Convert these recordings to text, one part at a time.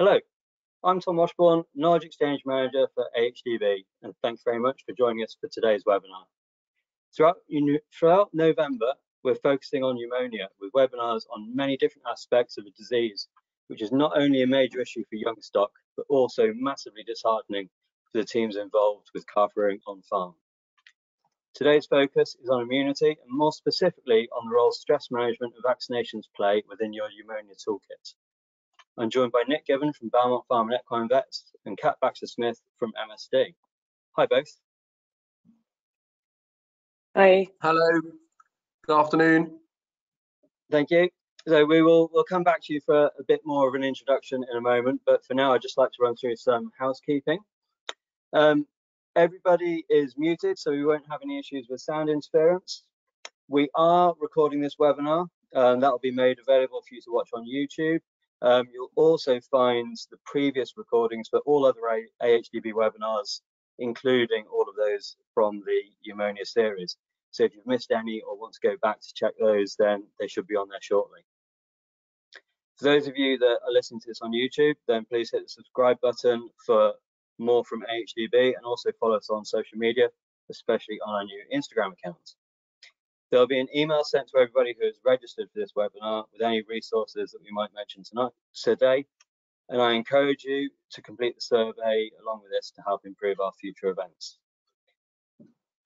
Hello, I'm Tom Washbourne, Knowledge Exchange Manager for AHDB, and thanks very much for joining us for today's webinar. Throughout, throughout November, we're focusing on pneumonia with webinars on many different aspects of a disease, which is not only a major issue for young stock, but also massively disheartening for the teams involved with calf rearing on farm. Today's focus is on immunity and more specifically on the role stress management and vaccinations play within your pneumonia toolkit. I'm joined by Nick Gibbon from Belmont Farm and Equine Vets and Kat Baxter Smith from MSD. Hi both. Hi. Hello. Good afternoon. Thank you. So we will we'll come back to you for a bit more of an introduction in a moment, but for now I'd just like to run through some housekeeping. Um, everybody is muted, so we won't have any issues with sound interference. We are recording this webinar, and that will be made available for you to watch on YouTube. Um, you'll also find the previous recordings for all other AHDB webinars, including all of those from the pneumonia series. So if you've missed any or want to go back to check those, then they should be on there shortly. For those of you that are listening to this on YouTube, then please hit the subscribe button for more from AHDB and also follow us on social media, especially on our new Instagram account. There'll be an email sent to everybody who has registered for this webinar with any resources that we might mention tonight, today. And I encourage you to complete the survey along with this to help improve our future events.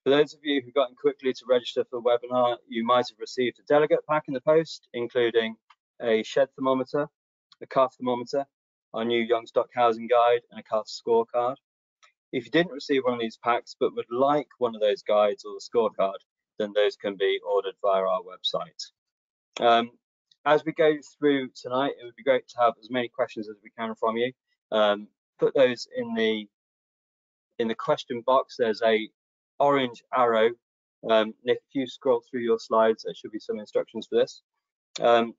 For those of you who got in quickly to register for the webinar, you might have received a delegate pack in the post, including a shed thermometer, a calf thermometer, our new young stock housing guide, and a calf scorecard. If you didn't receive one of these packs but would like one of those guides or the scorecard, then those can be ordered via our website. Um, as we go through tonight, it would be great to have as many questions as we can from you. Um, put those in the in the question box. There's a orange arrow. Um, Nick, if you scroll through your slides, there should be some instructions for this. Um,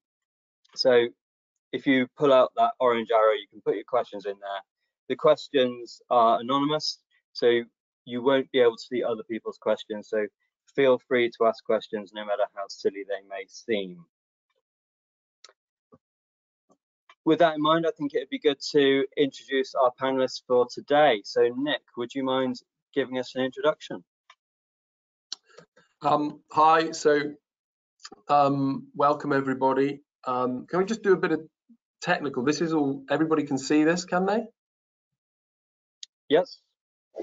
so if you pull out that orange arrow, you can put your questions in there. The questions are anonymous, so you won't be able to see other people's questions. So feel free to ask questions no matter how silly they may seem. With that in mind, I think it'd be good to introduce our panelists for today. So Nick, would you mind giving us an introduction. Um, hi, so um, welcome everybody. Um, can we just do a bit of technical? This is all, everybody can see this, can they? Yes.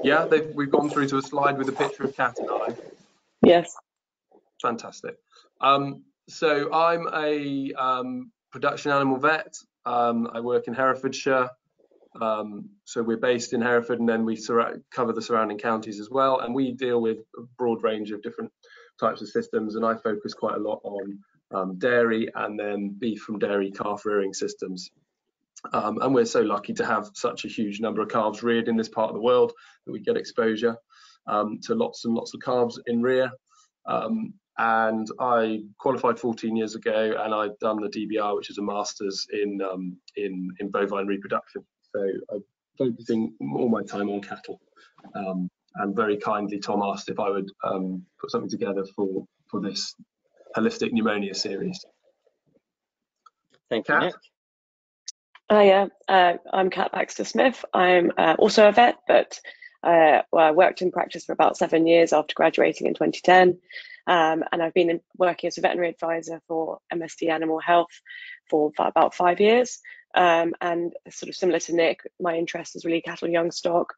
Yeah, we've gone through to a slide with a picture of Kat and I. Yes. Fantastic. Um, so I'm a um, production animal vet. Um, I work in Herefordshire. Um, so we're based in Hereford and then we cover the surrounding counties as well. And we deal with a broad range of different types of systems. And I focus quite a lot on um, dairy and then beef from dairy calf rearing systems. Um, and we're so lucky to have such a huge number of calves reared in this part of the world that we get exposure um, to lots and lots of calves in rear. Um, and I qualified 14 years ago, and I've done the DBR, which is a master's in um, in in bovine reproduction. So I'm focusing all my time on cattle. Um, and very kindly, Tom asked if I would um, put something together for, for this holistic pneumonia series. Thank you, Nick. Hiya, uh, I'm Kat Baxter Smith. I'm uh, also a vet, but uh, well, I worked in practice for about seven years after graduating in 2010. Um, and I've been in, working as a veterinary advisor for MSD Animal Health for about five years. Um, and sort of similar to Nick, my interest is really cattle young stock,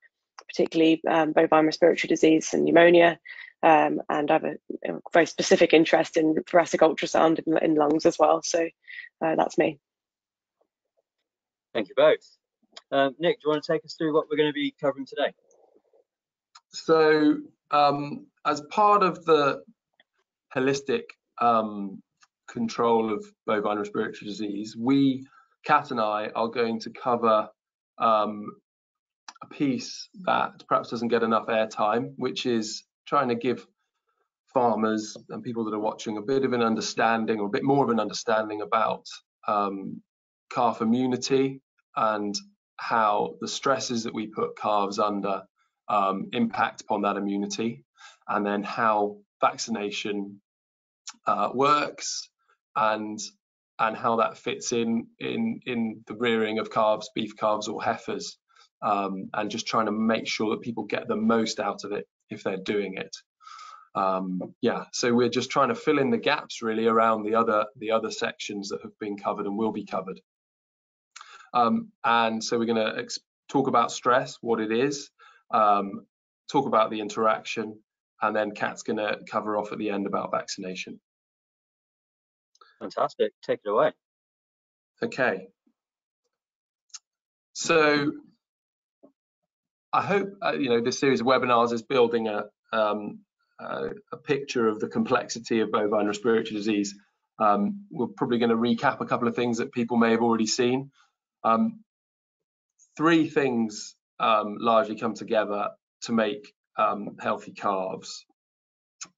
particularly um, bovine respiratory disease and pneumonia. Um, and I have a, a, very specific interest in thoracic ultrasound in, in lungs as well. So uh, that's me. Thank you both. Um, Nick, do you want to take us through what we're going to be covering today? So, um, as part of the holistic um, control of bovine respiratory disease, we Kat and I are going to cover um, a piece that perhaps doesn't get enough airtime, which is trying to give farmers and people that are watching a bit of an understanding or a bit more of an understanding about um, calf immunity and how the stresses that we put calves under um, impact upon that immunity, and then how vaccination uh, works and and how that fits in in in the rearing of calves, beef calves or heifers, um, and just trying to make sure that people get the most out of it if they're doing it. Um, yeah, so we're just trying to fill in the gaps really around the other the other sections that have been covered and will be covered. Um, and so we're going to talk about stress, what it is, um, talk about the interaction, and then Kat's going to cover off at the end about vaccination. Fantastic. Take it away. Okay. So I hope uh, you know this series of webinars is building a, um, a, a picture of the complexity of bovine respiratory disease. Um, we're probably going to recap a couple of things that people may have already seen. Um, three things um, largely come together to make um, healthy calves.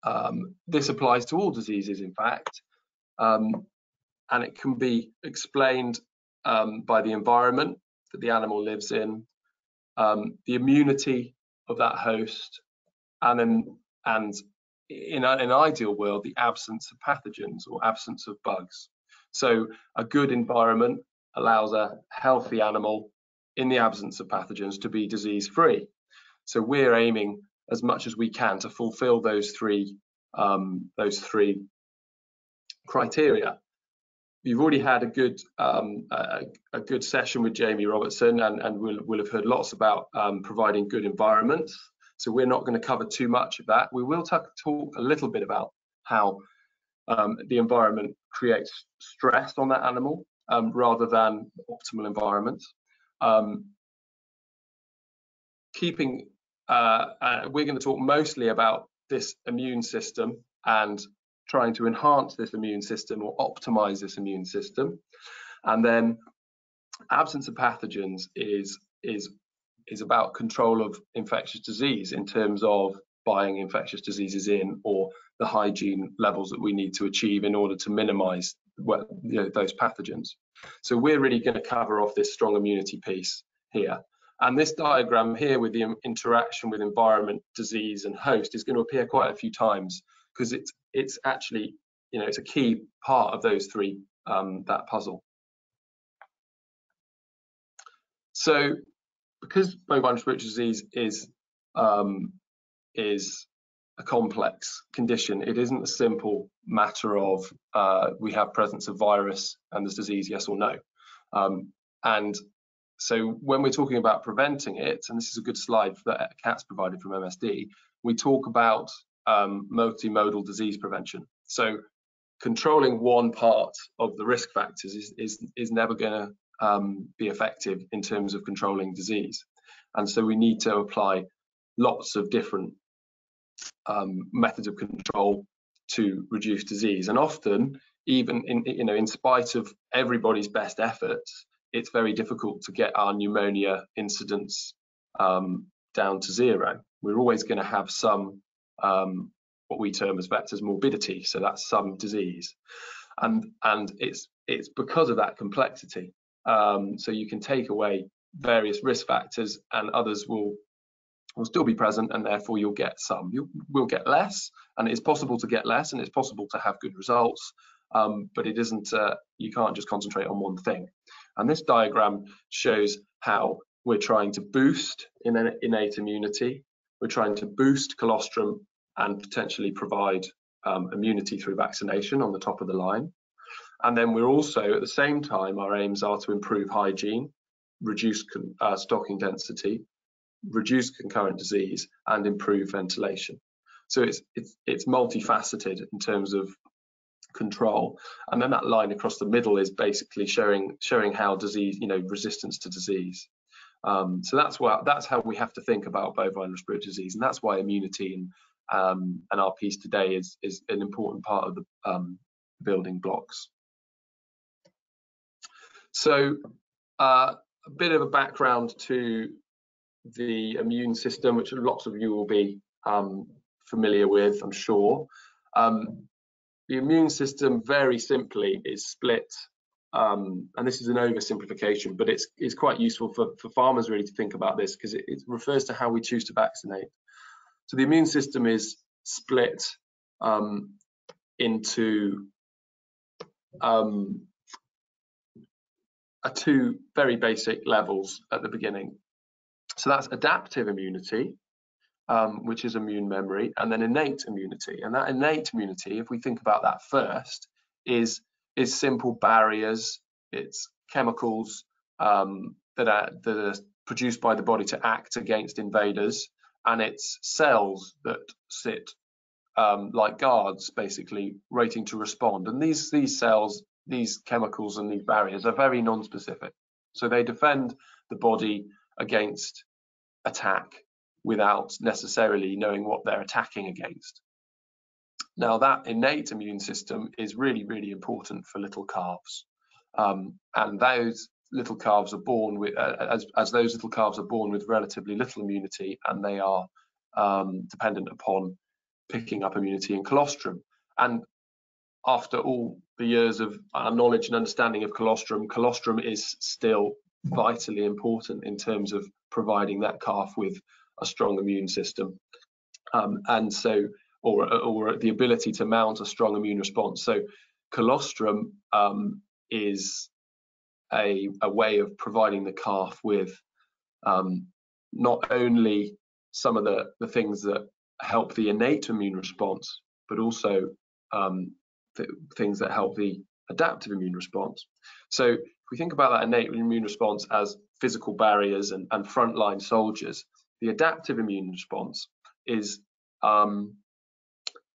Um, this applies to all diseases, in fact, um, and it can be explained um, by the environment that the animal lives in, the immunity of that host, and then and in an ideal world, the absence of pathogens or absence of bugs. So a good environment allows a healthy animal in the absence of pathogens to be disease free. So we're aiming as much as we can to fulfill those three um, those three criteria. You've already had a good um, a, a, good session with Jamie Robertson, and, and we'll, we'll have heard lots about um, providing good environments. So we're not going to cover too much of that. We will talk a little bit about how um, the environment creates stress on that animal um, rather than optimal environments. Um, keeping, uh, uh, we're going to talk mostly about this immune system and trying to enhance this immune system or optimize this immune system. And then absence of pathogens is is is about control of infectious disease in terms of buying infectious diseases in or the hygiene levels that we need to achieve in order to minimize you know, those pathogens. So we're really going to cover off this strong immunity piece here. And this diagram here with the interaction with environment, disease and host is going to appear quite a few times because it's it's actually you know it's a key part of those three um, that puzzle. So because bovine respiratory disease is um, is a complex condition. It isn't a simple matter of uh, we have presence of virus and there's disease, yes or no. Um, and so when we're talking about preventing it, and this is a good slide that Kat's provided from MSD, we talk about um, multimodal disease prevention. So controlling one part of the risk factors is, is, is never going to um, be effective in terms of controlling disease. And so we need to apply lots of different um, methods of control to reduce disease. And often, even in you know, in spite of everybody's best efforts, it's very difficult to get our pneumonia incidence um, down to zero. We're always going to have some um, what we term as vectors morbidity, so that's some disease, and and it's it's because of that complexity. Um, so you can take away various risk factors, and others will will still be present and therefore you'll get some. You will get less and it's possible to get less and it's possible to have good results, um, but it isn't, uh, you can't just concentrate on one thing. And this diagram shows how we're trying to boost innate immunity, we're trying to boost colostrum and potentially provide um, immunity through vaccination on the top of the line. And then we're also, at the same time, our aims are to improve hygiene, reduce uh, stocking density, reduce concurrent disease and improve ventilation. So it's, it's, it's multifaceted in terms of control. And then that line across the middle is basically showing, showing how disease, you know, resistance to disease. Um, so that's why that's how we have to think about bovine respiratory disease, and that's why immunity and um, and our piece today is is an important part of the um, building blocks. So uh, a bit of a background to the immune system, which lots of you will be um, familiar with, I'm sure. Um, the immune system, very simply, is split, um, and this is an oversimplification, but it's, it's quite useful for, for farmers really to think about this because it, it, refers to how we choose to vaccinate. So the immune system is split um, into um, two very basic levels at the beginning. So that's adaptive immunity, um, which is immune memory, and then innate immunity. And that innate immunity, if we think about that first, is is simple barriers. It's chemicals um, that are that are produced by the body to act against invaders, and it's cells that sit um, like guards, basically waiting to respond. And these these cells, these chemicals, and these barriers are very non-specific, so they defend the body against attack without necessarily knowing what they're attacking against. Now that innate immune system is really, really important for little calves. Um, and those little calves are born with, uh, as, as those little calves are born with relatively little immunity and they are um, dependent upon picking up immunity in colostrum. And after all the years of our knowledge and understanding of colostrum, colostrum is still vitally important in terms of providing that calf with a strong immune system. Um, and so, or, or the ability to mount a strong immune response. So colostrum um, is a, a, way of providing the calf with um, not only some of the, the things that help the innate immune response, but also um, th things that help the adaptive immune response. So if we think about that innate immune response as physical barriers and, and frontline soldiers, the adaptive immune response is um,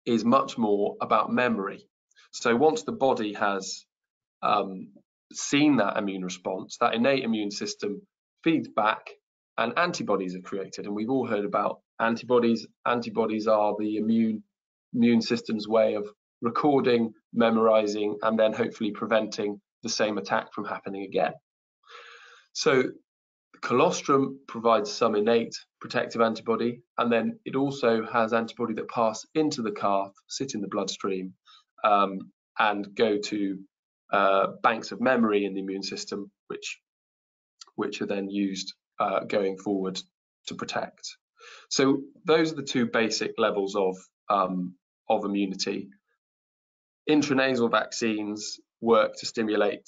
is much more about memory. So once the body has um, seen that immune response, that innate immune system feeds back and antibodies are created. And we've all heard about antibodies. Antibodies are the immune immune system's way of recording, memorizing, and then hopefully preventing the same attack from happening again. So colostrum provides some innate protective antibody, and then it also has antibody that pass into the calf, sit in the bloodstream, um, and go to uh, banks of memory in the immune system, which which are then used uh, going forward to protect. So those are the two basic levels of um, of immunity. Intranasal vaccines work to stimulate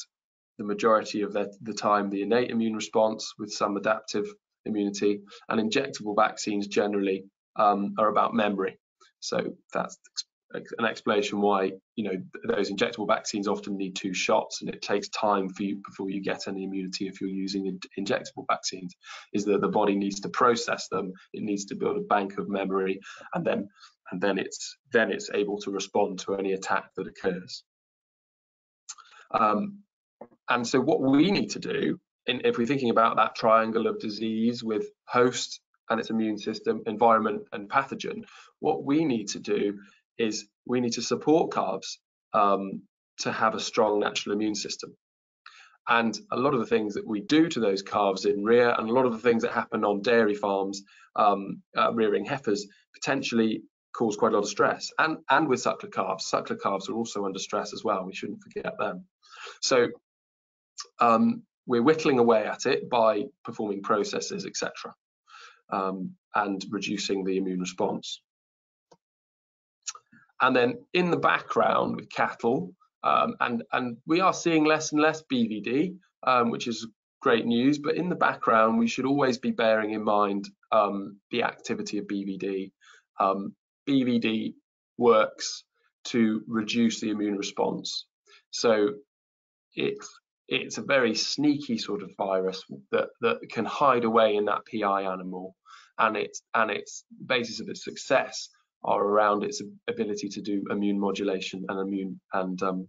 the majority of the, the time the innate immune response with some adaptive immunity and injectable vaccines generally um, are about memory. So that's an explanation why you know those injectable vaccines often need two shots and it takes time for you before you get any immunity if you're using in injectable vaccines is that the body needs to process them it needs to build a bank of memory and then and then it's then it's able to respond to any attack that occurs. Um, and so what we need to do, in, if we're thinking about that triangle of disease with host and its immune system, environment and pathogen, what we need to do is we need to support calves um, to have a strong natural immune system. And a lot of the things that we do to those calves in rear and a lot of the things that happen on dairy farms, um, uh, rearing heifers, potentially cause quite a lot of stress. And, and with suckler calves, suckler calves are also under stress as well. We shouldn't forget them. So um, we're whittling away at it by performing processes, etc., um, and reducing the immune response. And then in the background with cattle, um, and, and we are seeing less and less BVD, um, which is great news, but in the background, we should always be bearing in mind um, the activity of BVD. Um, BVD works to reduce the immune response. So it it's a very sneaky sort of virus that that can hide away in that PI animal, and its and its basis of its success are around its ability to do immune modulation and immune and um,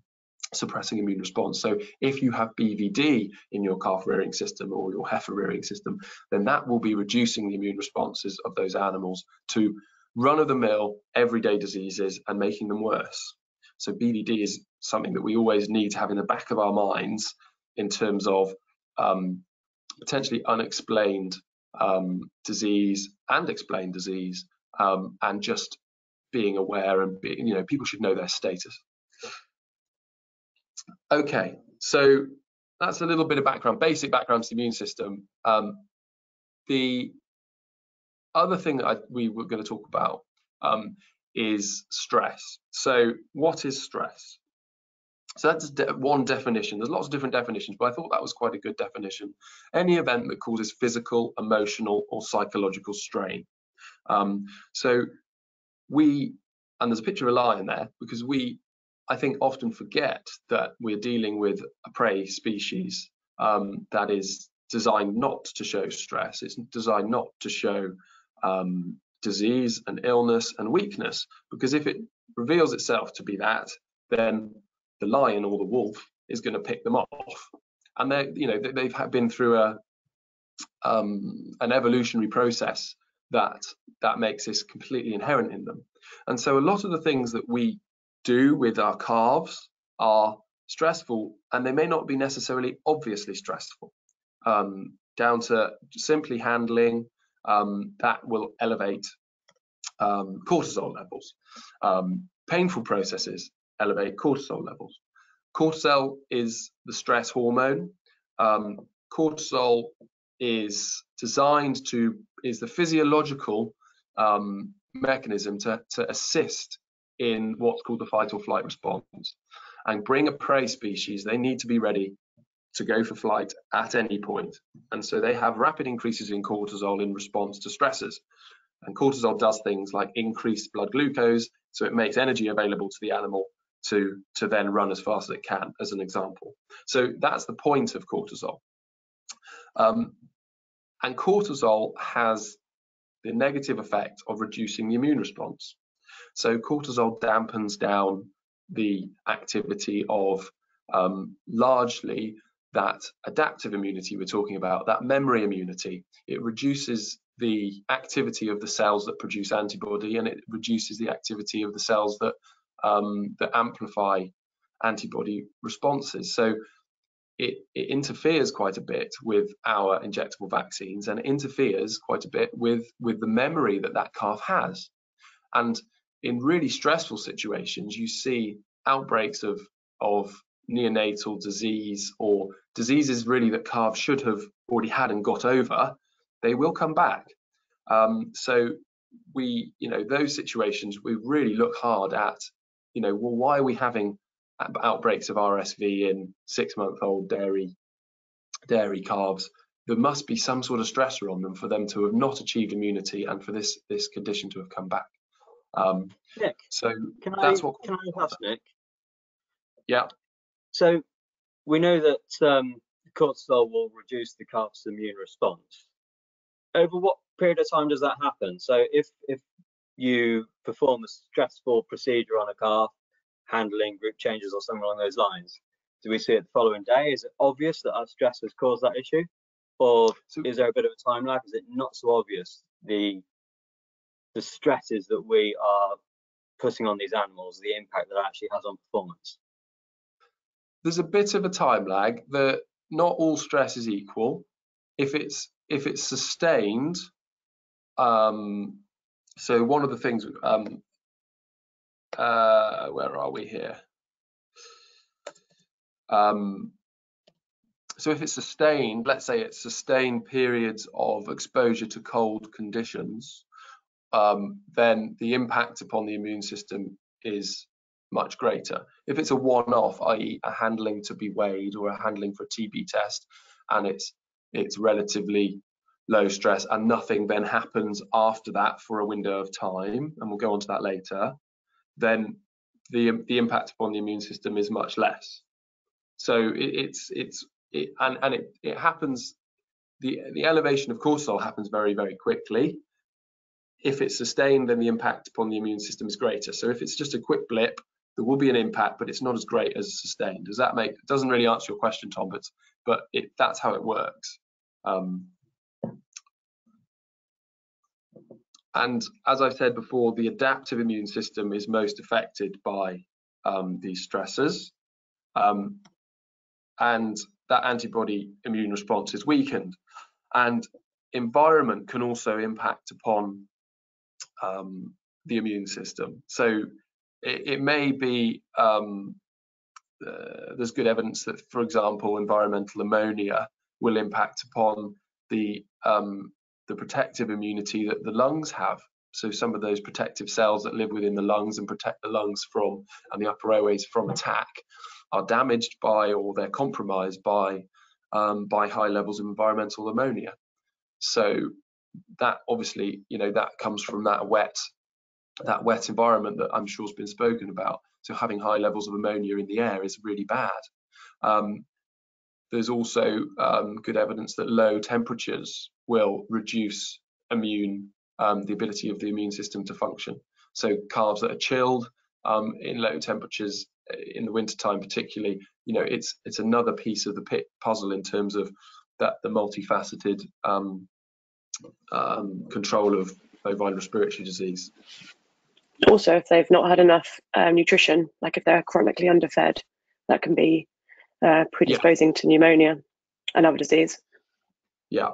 suppressing immune response. So if you have BVD in your calf rearing system or your heifer rearing system, then that will be reducing the immune responses of those animals to run of the mill everyday diseases and making them worse. So BVD is something that we always need to have in the back of our minds in terms of um, potentially unexplained um, disease and explained disease um, and just being aware and being, you know people should know their status. Okay so that's a little bit of background basic background to the immune system. Um, the other thing that I, we were going to talk about um, is stress. So what is stress So that's de one definition. There's lots of different definitions, but I thought that was quite a good definition. Any event that causes physical, emotional, or psychological strain. Um, so we, and there's a picture of a lion there, because we, I think, often forget that we're dealing with a prey species um, that is designed not to show stress. It's designed not to show um, disease and illness and weakness, because if it reveals itself to be that, then the lion or the wolf is going to pick them off. And they, you know, they've been through a um, an evolutionary process that that makes this completely inherent in them. And so a lot of the things that we do with our calves are stressful, and they may not be necessarily obviously stressful. Um, down to simply handling um, that will elevate um, cortisol levels. Um, painful processes elevate cortisol levels. Cortisol is the stress hormone. Um, cortisol is designed to is the physiological um, mechanism to, to assist in what's called the fight or flight response. And bring a prey species, they need to be ready to go for flight at any point. And so they have rapid increases in cortisol in response to stresses. And cortisol does things like increase blood glucose, so it makes energy available to the animal to, to then run as fast as it can, as an example. So that's the point of cortisol. Um, and cortisol has the negative effect of reducing the immune response. So cortisol dampens down the activity of um, largely that adaptive immunity we're talking about, that memory immunity. It reduces the activity of the cells that produce antibody and it reduces the activity of the cells that um, that amplify antibody responses. So it, it, interferes quite a bit with our injectable vaccines and interferes quite a bit with, with the memory that that calf has. And in really stressful situations, you see outbreaks of, of neonatal disease or diseases really that calves should have already had and got over, they will come back. Um, so we, you know, those situations, we really look hard at you know, well, why are we having outbreaks of RSV in six-month-old dairy dairy calves? There must be some sort of stressor on them for them to have not achieved immunity and for this this condition to have come back. Um, Nick, so can that's I, what. Can I ask Nick? Yeah. So we know that um, cortisol will reduce the calf's immune response. Over what period of time does that happen? So if if you perform a stressful procedure on a calf, handling group changes or something along those lines, do we see it the following day? Is it obvious that our stress has caused that issue? Or so, is there a bit of a time lag? Is it not so obvious the the stresses that we are putting on these animals, the impact that actually has on performance? There's a bit of a time lag that not all stress is equal. If it's if it's sustained, um, so one of the things, um, uh, where are we here? Um, so if it's sustained, let's say it's sustained periods of exposure to cold conditions, um, then the impact upon the immune system is much greater. If it's a one-off, i.e. a handling to be weighed or a handling for a TB test, and it's it's relatively low stress and nothing then happens after that for a window of time, and we'll go on to that later, then the the impact upon the immune system is much less. So it, it's it's it, and and it it happens. The the elevation of cortisol happens very very quickly. If it's sustained, then the impact upon the immune system is greater. So if it's just a quick blip, there will be an impact, but it's not as great as sustained. Does that make? Doesn't really answer your question, Tom, but but it, that's how it works. Um, And as I've said before, the adaptive immune system is most affected by um, these stressors. Um, and that antibody immune response is weakened. And environment can also impact upon um, the immune system. So it, it may be, um, uh, there's good evidence that, for example, environmental ammonia will impact upon the um, the protective immunity that the lungs have So some of those protective cells that live within the lungs and protect the lungs from and the upper airways from attack are damaged by or they're compromised by um, by high levels of environmental ammonia. So that obviously, you know, that comes from that wet that wet environment that I'm sure has been spoken about. So having high levels of ammonia in the air is really bad. Um, there's also um, good evidence that low temperatures will reduce immune, um, the ability of the immune system to function. So calves that are chilled um, in low temperatures uh, in the wintertime particularly, you know, it's it's another piece of the puzzle in terms of that the multifaceted um, um, control of bovine respiratory disease. Also, if they've not had enough uh, nutrition, like if they're chronically underfed, that can be uh, predisposing yeah. to pneumonia and other disease. Yeah.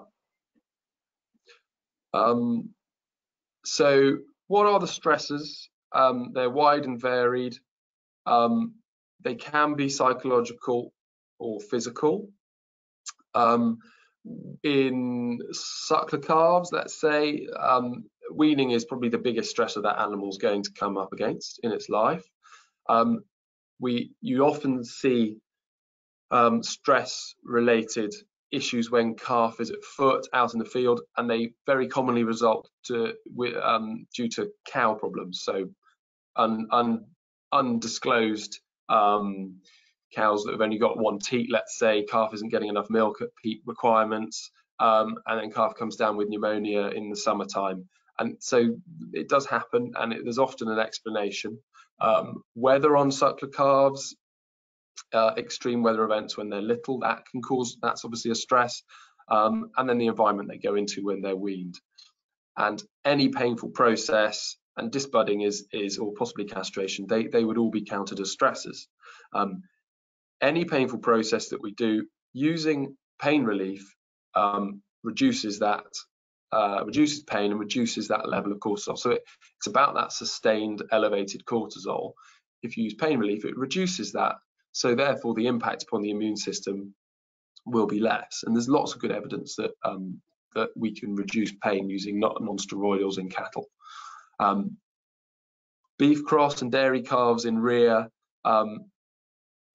Um, so, what are the stresses? Um, they're wide and varied. Um, they can be psychological or physical. Um, in suckler calves, let's say, um, weaning is probably the biggest stressor that animal's going to come up against in its life. Um, we you often see um, stress related issues when calf is at foot out in the field and they very commonly result to, um, due to cow problems. So un, un, undisclosed um, cows that have only got one teat let's say calf isn't getting enough milk at peak requirements um, and then calf comes down with pneumonia in the summertime. And so it does happen and it, there's often an explanation um, weather on suckler calves uh, extreme weather events when they're little, that can cause, that's obviously a stress. Um, and then the environment they go into when they're weaned. And any painful process and disbudding is, is or possibly castration, they, they would all be counted as stresses. Um, any painful process that we do using pain relief um, reduces that uh, reduces pain and reduces that level of cortisol. So it, it's about that sustained elevated cortisol. If you use pain relief, it reduces that so therefore, the impact upon the immune system will be less. And there's lots of good evidence that um, that we can reduce pain using non-steroidals in cattle. Um, beef cross and dairy calves in rear, um,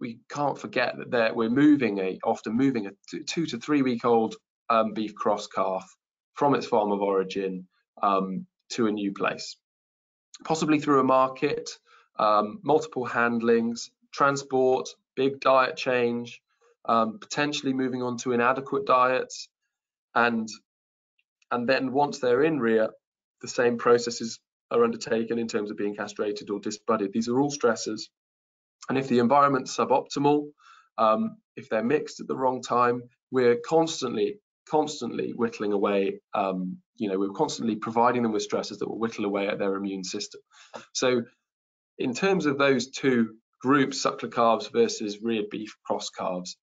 we can't forget that we're moving a often moving a two to three week old um, beef cross calf from its farm of origin um, to a new place, possibly through a market, um, multiple handlings, transport, big diet change, um, potentially moving on to inadequate diets, and and then once they're in rear, the same processes are undertaken in terms of being castrated or disbudded. These are all stressors, and if the environment's suboptimal, um, if they're mixed at the wrong time, we're constantly constantly whittling away um, you know we're constantly providing them with stressors that will whittle away at their immune system. So in terms of those two group suckler calves versus reared beef cross calves,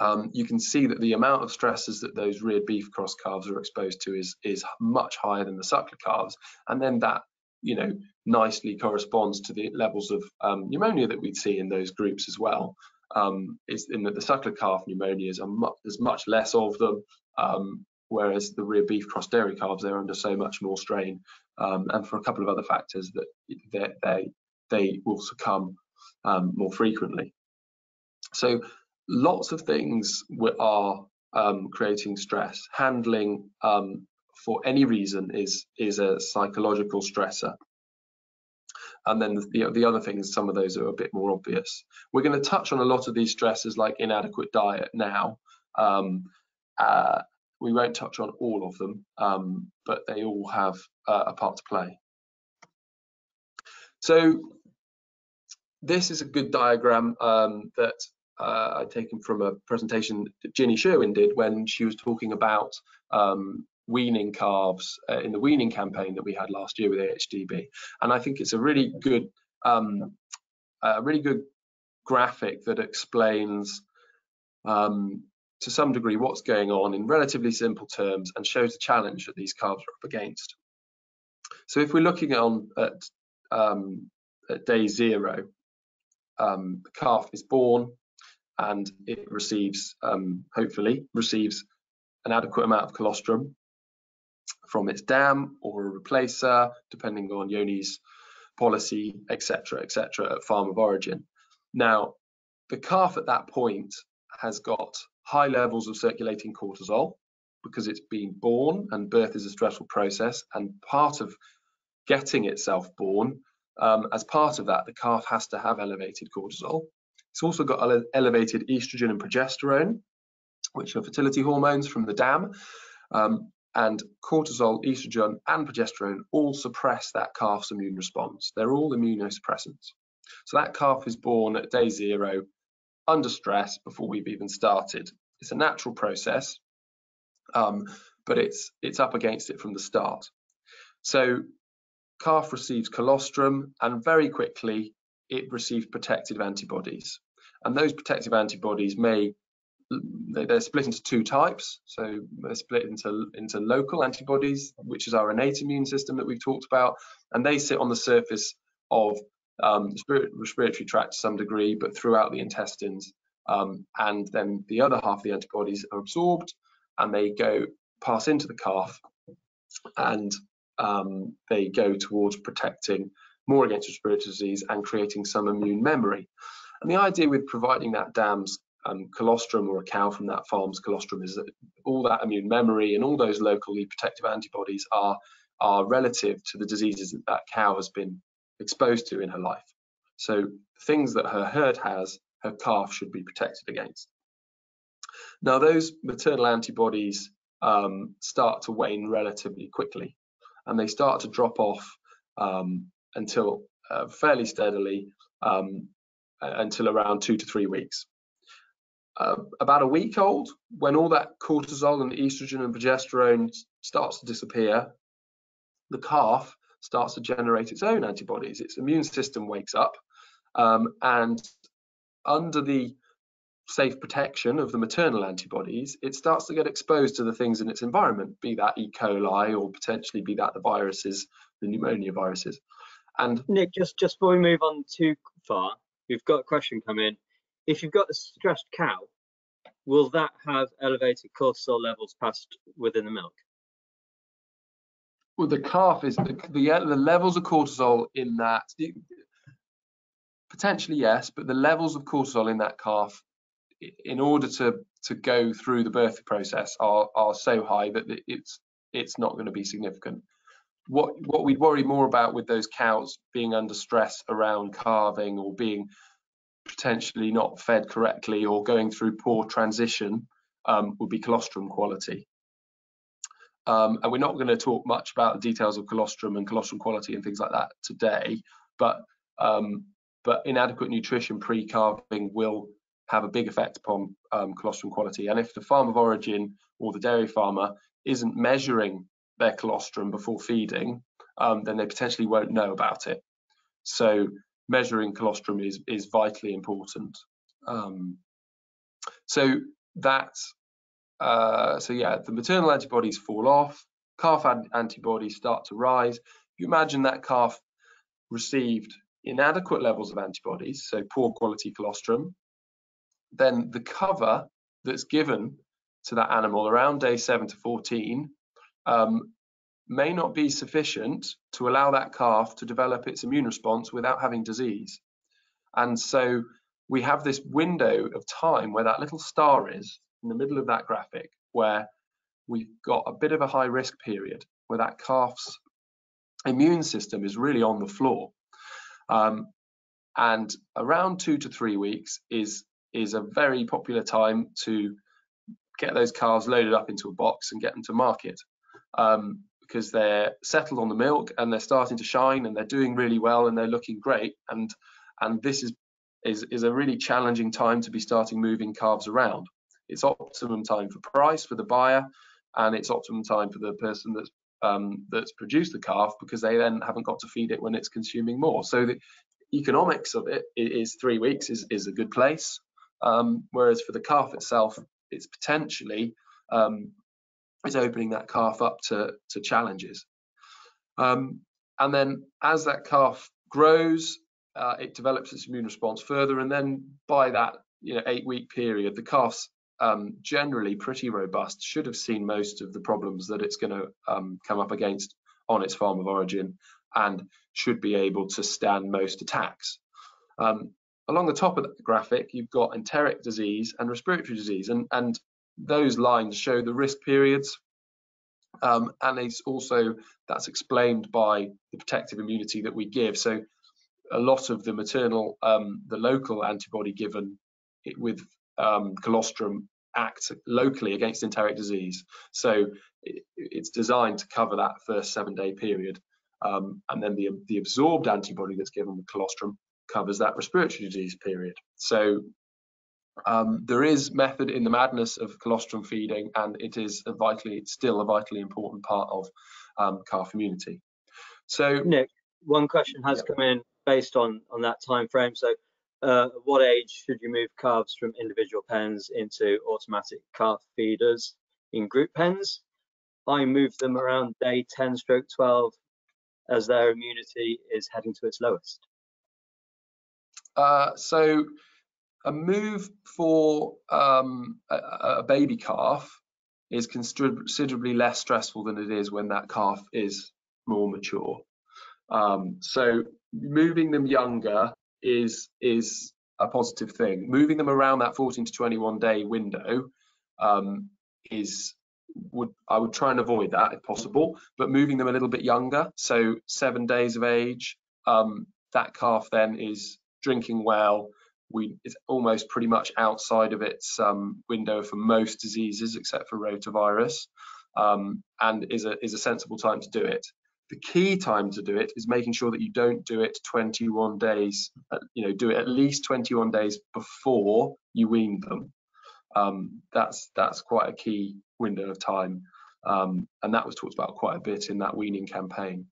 um, you can see that the amount of stresses that those reared beef cross calves are exposed to is is much higher than the suckler calves, and then that you know nicely corresponds to the levels of um, pneumonia that we'd see in those groups as well. Um, is in that the suckler calf pneumonias are much, there's much less of them, um, whereas the rear beef cross dairy calves they're under so much more strain, um, and for a couple of other factors that they, they will succumb um, more frequently. So lots of things are um, creating stress. Handling um, for any reason is is a psychological stressor. And then the, the other things, some of those are a bit more obvious. We're going to touch on a lot of these stresses like inadequate diet now. Um, uh, we won't touch on all of them, um, but they all have uh, a part to play. So this is a good diagram um, that uh, I'd taken from a presentation that Ginny Sherwin did when she was talking about um, weaning calves uh, in the weaning campaign that we had last year with AHDB. And I think it's a really good, um, a really good graphic that explains um, to some degree what's going on in relatively simple terms and shows the challenge that these calves are up against. So if we're looking on at, um, at day zero, um, the calf is born and it receives, um, hopefully, receives an adequate amount of colostrum from its dam or a replacer, depending on Yoni's policy, etc., etc., at farm of origin. Now, the calf at that point has got high levels of circulating cortisol because it's been born and birth is a stressful process. And part of getting itself born, um, as part of that, the calf has to have elevated cortisol. It's also got ele elevated estrogen and progesterone, which are fertility hormones from the dam. Um, and cortisol, estrogen, and progesterone all suppress that calf's immune response. They're all immunosuppressants. So that calf is born at day zero under stress before we've even started. It's a natural process, um, but it's it's up against it from the start. So calf receives colostrum, and very quickly it receives protective antibodies. And those protective antibodies may they're split into two types. So they're split into, into local antibodies, which is our innate immune system that we've talked about, and they sit on the surface of um, respiratory tract to some degree, but throughout the intestines. Um, and then the other half of the antibodies are absorbed and they go pass into the calf and um, they go towards protecting more against respiratory disease and creating some immune memory. And the idea with providing that dam's um, colostrum or a cow from that farm's colostrum is that all that immune memory and all those locally protective antibodies are are relative to the diseases that that cow has been exposed to in her life. So things that her herd has, her calf should be protected against. Now those maternal antibodies um, start to wane relatively quickly and they start to drop off um, until uh, fairly steadily um, until around two to three weeks uh, about a week old, when all that cortisol and estrogen and progesterone starts to disappear, the calf starts to generate its own antibodies. Its immune system wakes up, um, and under the safe protection of the maternal antibodies, it starts to get exposed to the things in its environment, be that E. coli or potentially be that the viruses, the pneumonia viruses. And Nick, just just before we move on too far, we've got a question come in if you've got a stressed cow, will that have elevated cortisol levels passed within the milk? Well, the calf is the, the, the levels of cortisol in that potentially yes, but the levels of cortisol in that calf, in order to to go through the birth process, are are so high that it's it's not going to be significant. What what we worry more about with those cows being under stress around calving or being potentially not fed correctly or going through poor transition um, would be colostrum quality. Um, and we're not going to talk much about the details of colostrum and colostrum quality and things like that today, but um, but inadequate nutrition pre-calving will have a big effect upon um, colostrum quality. And if the farm of origin or the dairy farmer isn't measuring their colostrum before feeding, um, then they potentially won't know about it. So measuring colostrum is is vitally important. Um, so that uh, so yeah, the maternal antibodies fall off, calf antibodies start to rise. You imagine that calf received inadequate levels of antibodies, so poor quality colostrum, then the cover that's given to that animal around day 7 to 14 um, may not be sufficient to allow that calf to develop its immune response without having disease. And so we have this window of time where that little star is in the middle of that graphic, where we've got a bit of a high risk period where that calf's immune system is really on the floor. Um, and around two to three weeks is is a very popular time to get those calves loaded up into a box and get them to market. Um, because they're settled on the milk and they're starting to shine and they're doing really well and they're looking great. And and this is is, is a really challenging time to be starting moving calves around. It's optimum time for price for the buyer and it's optimum time for the person that's um, that's produced the calf because they then haven't got to feed it when it's consuming more. So the economics of it is three weeks is, is a good place um, whereas for the calf itself it's potentially um, opening that calf up to, to challenges. Um, and then as that calf grows, uh, it develops its immune response further, and then by that you know eight week period, the calf's um, generally pretty robust, should have seen most of the problems that it's going to um, come up against on its farm of origin and should be able to stand most attacks. Um, along the top of the graphic, you've got enteric disease and respiratory disease, and, and those lines show the risk periods. Um, and it's also that's explained by the protective immunity that we give. So a lot of the maternal, um, the local antibody given with um, colostrum act locally against enteric disease. So it, it's designed to cover that first seven day period. Um, and then the, the absorbed antibody that's given with colostrum covers that respiratory disease period. So um, there is method in the madness of colostrum feeding, and it is a vitally, still a vitally important part of um, calf immunity. So, Nick, one question has yeah. come in based on on that time frame. So, uh, what age should you move calves from individual pens into automatic calf feeders in group pens? I move them around day 10 stroke 12 as their immunity is heading to its lowest. Uh, so a move for um, a, a, baby calf is considerably less stressful than it is when that calf is more mature. Um, so moving them younger is is a positive thing. Moving them around that 14 to 21 day window um, is would I would try and avoid that if possible, but moving them a little bit younger, so seven days of age, um, that calf then is drinking well. We it's almost pretty much outside of its um, window for most diseases except for rotavirus, um, and is a is a sensible time to do it. The key time to do it is making sure that you don't do it 21 days, uh, you know, do it at least 21 days before you wean them. Um, that's that's quite a key window of time, um, and that was talked about quite a bit in that weaning campaign.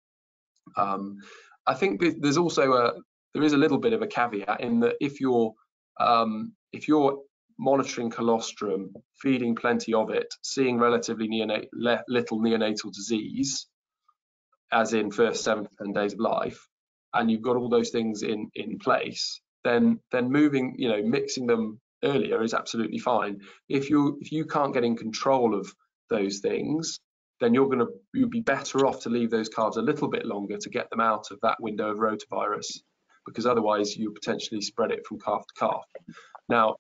Um, I think there's also a there is a little bit of a caveat in that if you're um, if you're monitoring colostrum, feeding plenty of it, seeing relatively neonat little neonatal disease, as in first seven to ten days of life, and you've got all those things in in place, then then moving, you know, mixing them earlier is absolutely fine. If you if you can't get in control of those things, then you're going to you'd be better off to leave those calves a little bit longer to get them out of that window of rotavirus, because otherwise you potentially spread it from calf to calf. Now,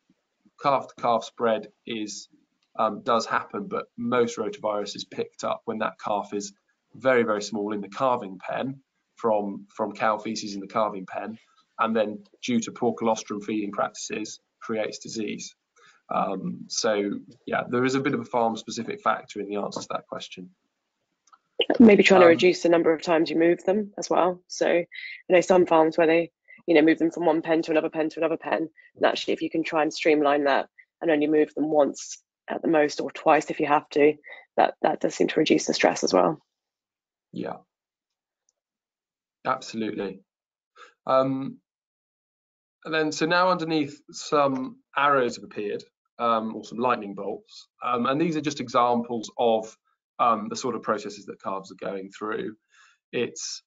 calf to calf spread is um, does happen, but most rotavirus is picked up when that calf is very, very small in the calving pen from, from cow feces in the calving pen, and then due to poor colostrum feeding practices, creates disease. Um, so yeah, there is a bit of a farm specific factor in the answer to that question. Maybe trying um, to reduce the number of times you move them as well. So you know some farms where they you know move them from one pen to another pen to another pen, and actually if you can try and streamline that and only move them once at the most or twice if you have to, that that does seem to reduce the stress as well. Yeah, absolutely. Um, and then, so now underneath some arrows have appeared, um, or some lightning bolts. Um, and these are just examples of um, the sort of processes that calves are going through. It's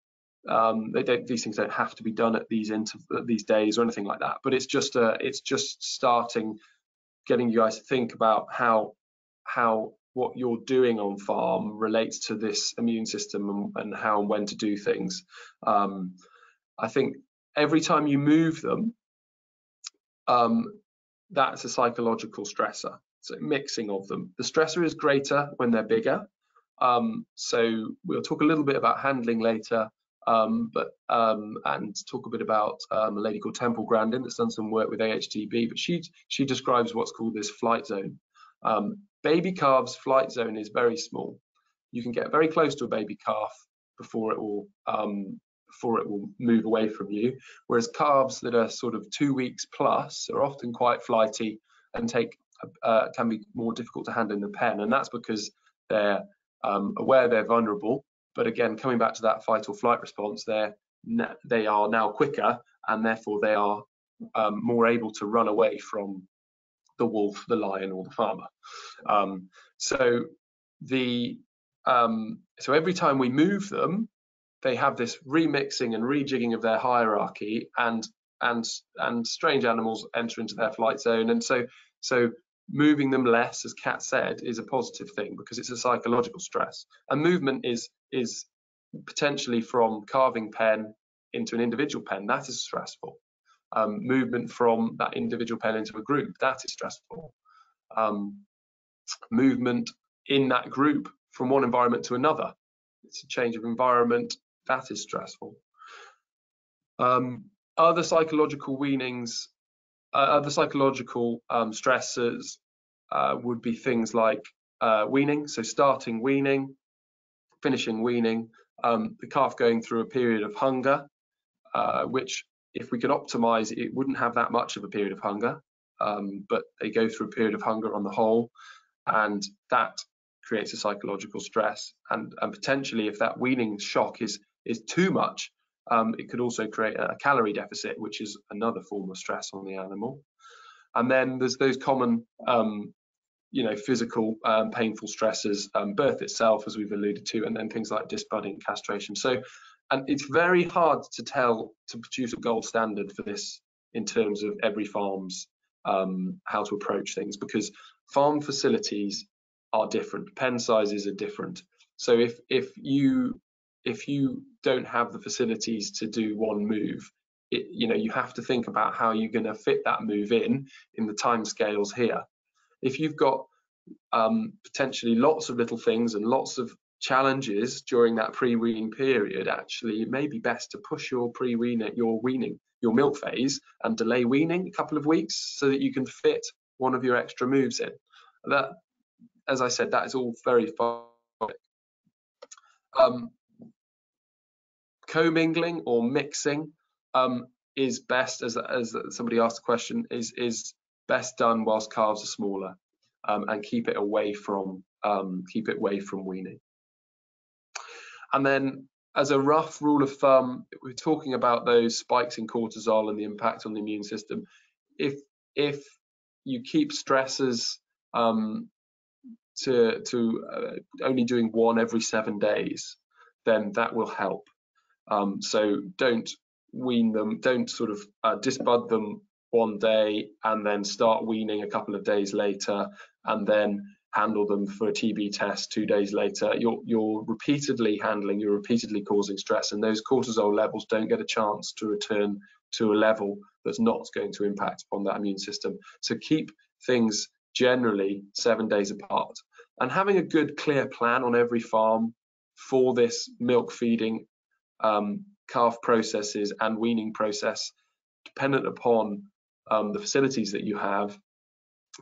um, these things don't have to be done at these inter these days or anything like that. But it's just a, it's just starting, getting you guys to think about how how what you're doing on farm relates to this immune system and, and how and when to do things. Um, I think every time you move them, um, that's a psychological stressor. So mixing of them. The stressor is greater when they're bigger. Um, so we'll talk a little bit about handling later, um, but um, and talk a bit about um, a lady called Temple Grandin that's done some work with AHDB. But she she describes what's called this flight zone. Um, baby calves flight zone is very small. You can get very close to a baby calf before it will um, before it will move away from you. Whereas calves that are sort of two weeks plus are often quite flighty and take uh, can be more difficult to handle in the pen, and that's because they're um, aware they're vulnerable. But again, coming back to that fight or flight response, they're they are now quicker, and therefore they are um, more able to run away from the wolf, the lion, or the farmer. Um, so the um, so every time we move them, they have this remixing and rejigging of their hierarchy, and and and strange animals enter into their flight zone, and so so moving them less, as Kat said, is a positive thing because it's a psychological stress. And movement is is potentially from calving pen into an individual pen, that is stressful. Um, movement from that individual pen into a group, that is stressful. Um, movement in that group from one environment to another, it's a change of environment, that is stressful. Um, other psychological weanings other psychological um, stressors uh, would be things like uh, weaning, so starting weaning, finishing weaning, um, the calf going through a period of hunger, uh, which if we could optimize it, wouldn't have that much of a period of hunger, um, but they go through a period of hunger on the whole, and that creates a psychological stress. And, and potentially, if that weaning shock is is too much, um, it could also create a calorie deficit, which is another form of stress on the animal. And then there's those common, um, you know, physical um, painful stresses, um, birth itself, as we've alluded to, and then things like disbudding, castration. So, and it's very hard to tell to produce a gold standard for this in terms of every farm's um, how to approach things because farm facilities are different, pen sizes are different. So if if you if you don't have the facilities to do one move, it, you know you have to think about how you're going to fit that move in in the time scales here. If you've got um, potentially lots of little things and lots of challenges during that pre-weaning period, actually it may be best to push your pre-weaning, your weaning, your milk phase and delay weaning a couple of weeks so that you can fit one of your extra moves in. That, as I said, that is all very far. Um, commingling or mixing um, is best, as, as somebody asked the question, is, is best done whilst calves are smaller um, and keep it away from um, keep it away from weaning. And then as a rough rule of thumb, we're talking about those spikes in cortisol and the impact on the immune system. If if you keep stresses um, to to uh, only doing one every seven days, then that will help. Um, so don't wean them, don't sort of uh, disbud them one day and then start weaning a couple of days later and then handle them for a TB test two days later. You're, you're repeatedly handling, you're repeatedly causing stress and those cortisol levels don't get a chance to return to a level that's not going to impact upon that immune system. So keep things generally seven days apart and having a good clear plan on every farm for this milk feeding um, calf processes and weaning process, dependent upon um, the facilities that you have,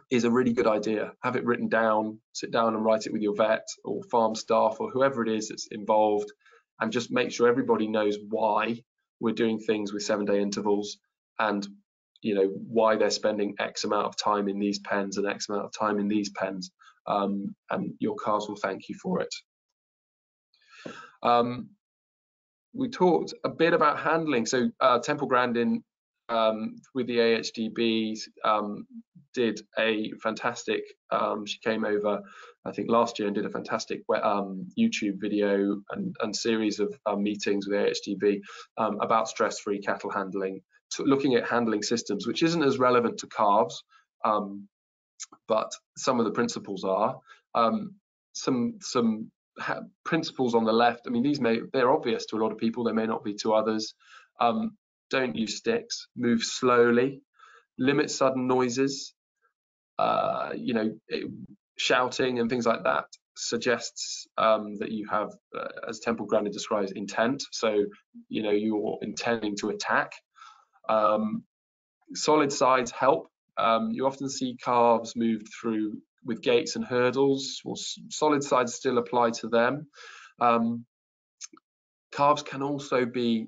is a really good idea. Have it written down, sit down and write it with your vet or farm staff or whoever it is that's involved, and just make sure everybody knows why we're doing things with seven day intervals and you know why they're spending x amount of time in these pens and x amount of time in these pens um, and your calves will thank you for it um, we talked a bit about handling. So uh, Temple Grandin um, with the AHDB um, did a fantastic. Um, she came over, I think, last year and did a fantastic um, YouTube video and, and series of uh, meetings with AHDB um, about stress-free cattle handling, looking at handling systems, which isn't as relevant to calves, but some of the principles are. some some principles on the left, I mean, these may they're obvious to a lot of people. They may not be to others. Um, don't use sticks. Move slowly. Limit sudden noises. Uh, you know, it, shouting and things like that suggests um, that you have, uh, as Temple Grandin describes, intent. So, you know, you're intending to attack. Um, solid sides help. Um, you often see calves moved through with gates and hurdles. Well, solid sides still apply to them. Um, calves can also be,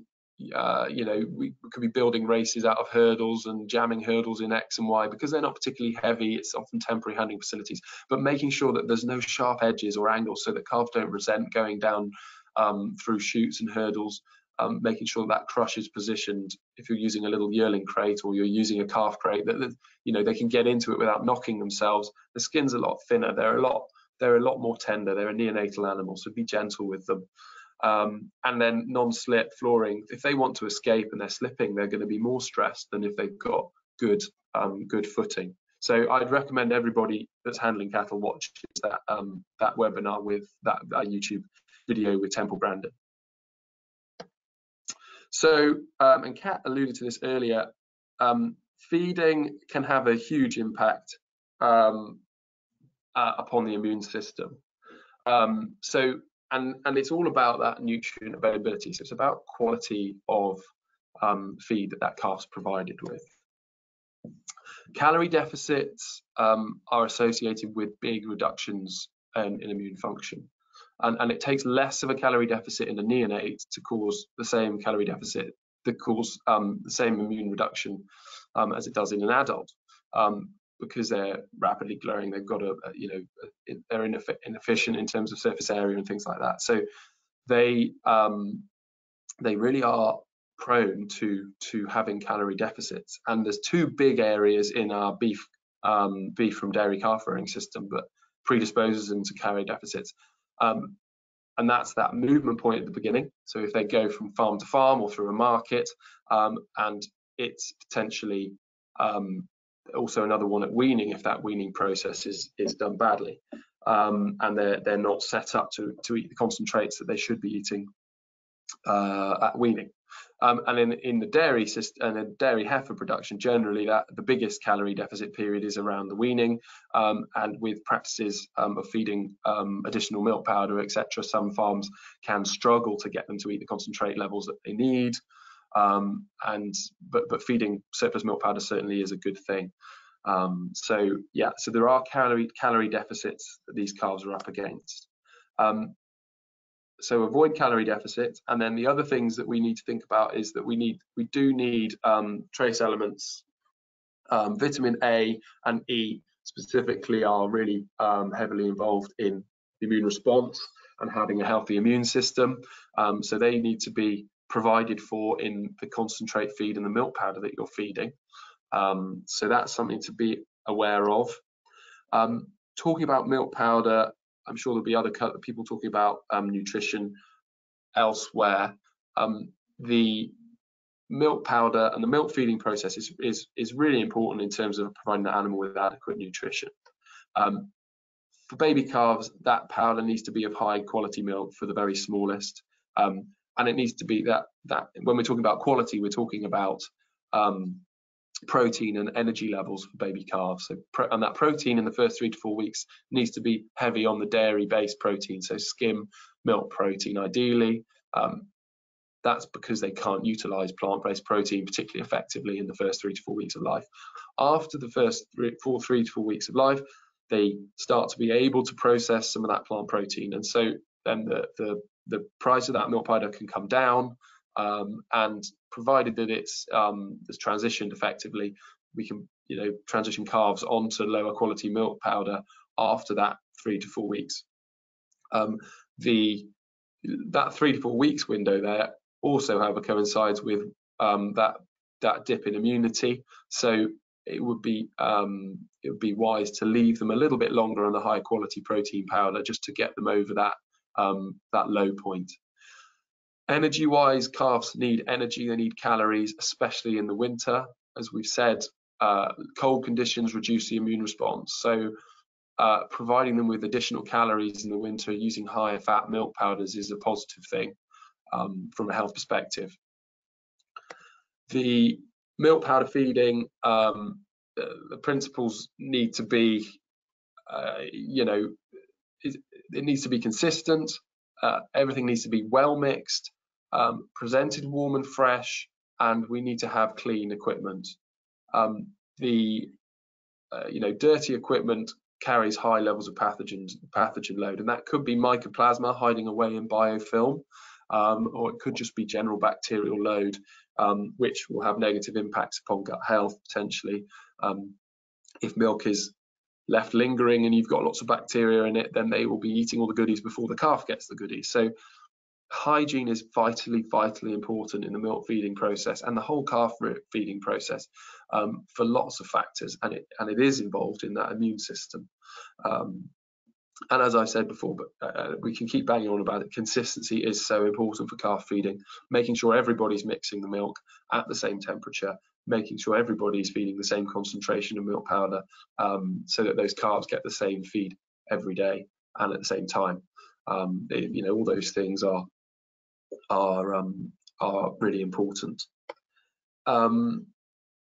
uh, you know, we, could be building races out of hurdles and jamming hurdles in X and Y because they're not particularly heavy. It's often temporary handling facilities, but making sure that there's no sharp edges or angles so that calves don't resent going down um, through chutes and hurdles um, making sure that crush is positioned if you're using a little yearling crate or you're using a calf crate that, that, you know they can get into it without knocking themselves. The skin's a lot thinner. They're a lot they're a lot more tender. They're a neonatal animal so be gentle with them. Um, and then non-slip flooring if they want to escape and they're slipping they're going to be more stressed than if they've got good um, good footing. So I'd recommend everybody that's handling cattle watches that um, that webinar with that, that YouTube video with Temple Grandin. So, um, and Kat alluded to this earlier, um, feeding can have a huge impact um, uh, upon the immune system. Um, so, and, and it's all about that nutrient availability. So it's about quality of um, feed that that calf's provided with. Calorie deficits um, are associated with big reductions in, in immune function. And, and, it takes less of a calorie deficit in a neonate to cause the same calorie deficit that cause um, the same immune reduction um, as it does in an adult um, because they're rapidly growing. They've got a, a you know they're inefficient in terms of surface area and things like that. So they um, they really are prone to to having calorie deficits. And there's two big areas in our beef um, beef from dairy calf rearing system that predisposes them to calorie deficits. Um, and that's that movement point at the beginning. So if they go from farm to farm or through a market, um, and it's potentially um, also another one at weaning if that weaning process is is done badly, um, and they're they're not set up to to eat the concentrates that they should be eating uh, at weaning. Um, and in, in the dairy system and the dairy heifer production, generally that the biggest calorie deficit period is around the weaning. Um, and with practices um, of feeding um, additional milk powder, etc., some farms can struggle to get them to eat the concentrate levels that they need. Um, and but but feeding surplus milk powder certainly is a good thing. Um, so yeah, so there are calorie calorie deficits that these calves are up against. Um, so avoid calorie deficit. And then the other things that we need to think about is that we need we do need um, trace elements um, vitamin a and e specifically are really um, heavily involved in the immune response and having a healthy immune system. Um, so they need to be provided for in the concentrate feed and the milk powder that you're feeding. Um, so that's something to be aware of. Um, talking about milk powder I'm sure there'll be other people talking about um, nutrition elsewhere. Um, the milk powder and the milk feeding process is, is, is really important in terms of providing the animal with adequate nutrition. Um, for baby calves, that powder needs to be of high quality milk for the very smallest. Um, and it needs to be that, that when we're talking about quality, we're talking about um, protein and energy levels for baby calves. So, and that protein in the first three to four weeks needs to be heavy on the dairy-based protein, so skim milk protein ideally. Um, that's because they can't utilize plant-based protein particularly effectively in the first three to four weeks of life. After the first three, four, three to four weeks of life, they start to be able to process some of that plant protein, and so then the the, the price of that milk powder can come down. Um, and provided that it's um, it's transitioned effectively, we can you know transition calves onto lower quality milk powder after that three to four weeks. Um, the that three to four weeks window there also, however, coincides with um, that that dip in immunity. So it would be um, it would be wise to leave them a little bit longer on the high quality protein powder just to get them over that um, that low point. Energy wise, calves need energy, they need calories, especially in the winter. As we've said, uh, cold conditions reduce the immune response. So uh, providing them with additional calories in the winter using higher fat milk powders is a positive thing um, from a health perspective. The milk powder feeding, um, the principles need to be, uh, you know, it, it, needs to be consistent. Uh, everything needs to be well mixed um, presented warm and fresh, and we need to have clean equipment. Um, the uh, you know dirty equipment carries high levels of pathogens pathogen load, and that could be mycoplasma hiding away in biofilm, um, or it could just be general bacterial load, um, which will have negative impacts upon gut health potentially. Um, if milk is left lingering and you've got lots of bacteria in it, then they will be eating all the goodies before the calf gets the goodies. So hygiene is vitally, vitally important in the milk feeding process and the whole calf feeding process um, for lots of factors, and it and it is involved in that immune system. Um, and as I said before, but uh, we can keep banging on about it. Consistency is so important for calf feeding, making sure everybody's mixing the milk at the same temperature, making sure everybody's feeding the same concentration of milk powder um, so that those calves get the same feed every day and at the same time. Um, it, you know, all those things are are um, are really important. Um,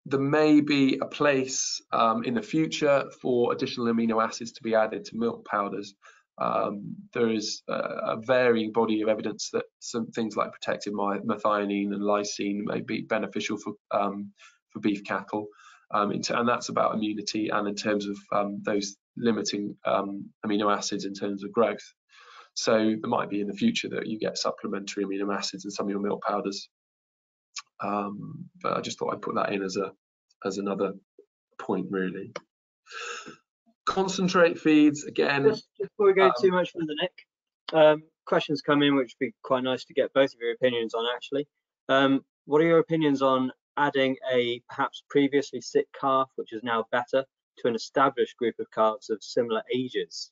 there may be a place um, in the future for additional amino acids to be added to milk powders. Um, there is a, a, varying body of evidence that some things like protected methionine and lysine may be beneficial for um, for beef cattle, um, and that's about immunity and in terms of um, those limiting um, amino acids in terms of growth. So there might be in the future that you get supplementary amino acids in some of your milk powders. Um, but I just thought I'd put that in as a as another point really. Concentrate feeds again. Just, before we go um, too much further, Nick, um, questions come in which would be quite nice to get both of your opinions on actually. Um, what are your opinions on adding a perhaps previously sick calf, which is now better, to an established group of calves of similar ages?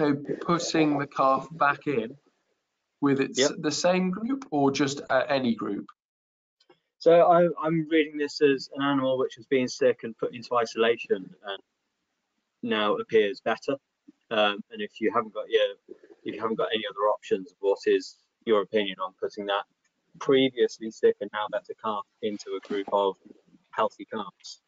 So putting the calf back in with its yep. the same group or just uh, any group? So I, I'm reading this as an animal which has been sick and put into isolation and now appears better. Um, and if you haven't got your, if you haven't got any other options, what is your opinion on putting that previously sick and now better calf into a group of healthy calves?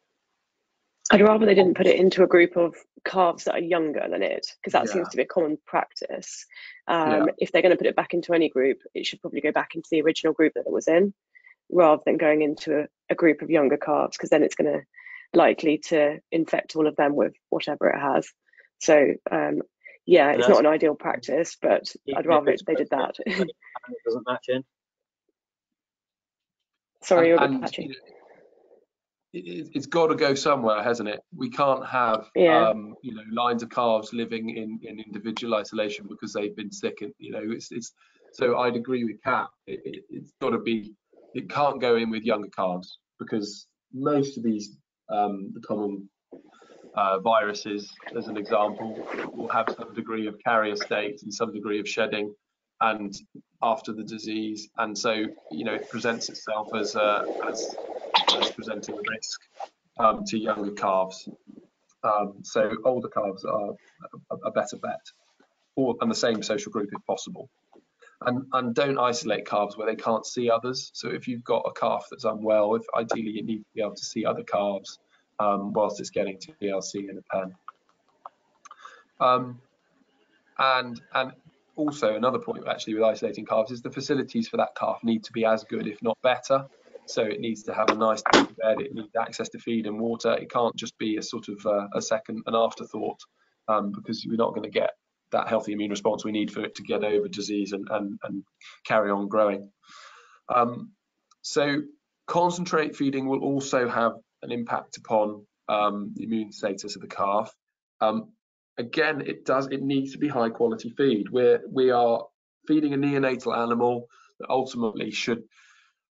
I'd rather they didn't put it into a group of calves that are younger than it, because that yeah. seems to be a common practice. Um, yeah. If they're going to put it back into any group, it should probably go back into the original group that it was in, rather than going into a, a group of younger calves, because then it's going to likely to infect all of them with whatever it has. So um, yeah, it's not an ideal practice, but I'd rather they did that. it doesn't match in. Sorry, you're and, patchy it, has got to go somewhere, hasn't it? We can't have yeah. um, you know lines of calves living in, in individual isolation because they've been sick, and you know it's it's. So I'd agree with Kat. It, it, it's got to be. It can't go in with younger calves because most of these um, the common uh, viruses, as an example, will have some degree of carrier state and some degree of shedding, and after the disease, and so you know it presents itself as uh, as as presenting a risk um, to younger calves. Um, so older calves are a, a better bet, or and the same social group if possible. And, and don't isolate calves where they can't see others. So if you've got a calf that's unwell, if ideally you need to be able to see other calves um, whilst it's getting to TLC in a pen. Um, and and also another point actually with isolating calves is the facilities for that calf need to be as good, if not better, so it needs to have a nice bed. It needs access to feed and water. It can't just be a sort of uh, a second, an afterthought, um, because we're not going to get that healthy immune response we need for it to get over disease and, and, and carry on growing. Um, so concentrate feeding will also have an impact upon um, the immune status of the calf. Um, again, it does. It needs to be high quality feed. We're we are feeding a neonatal animal that ultimately should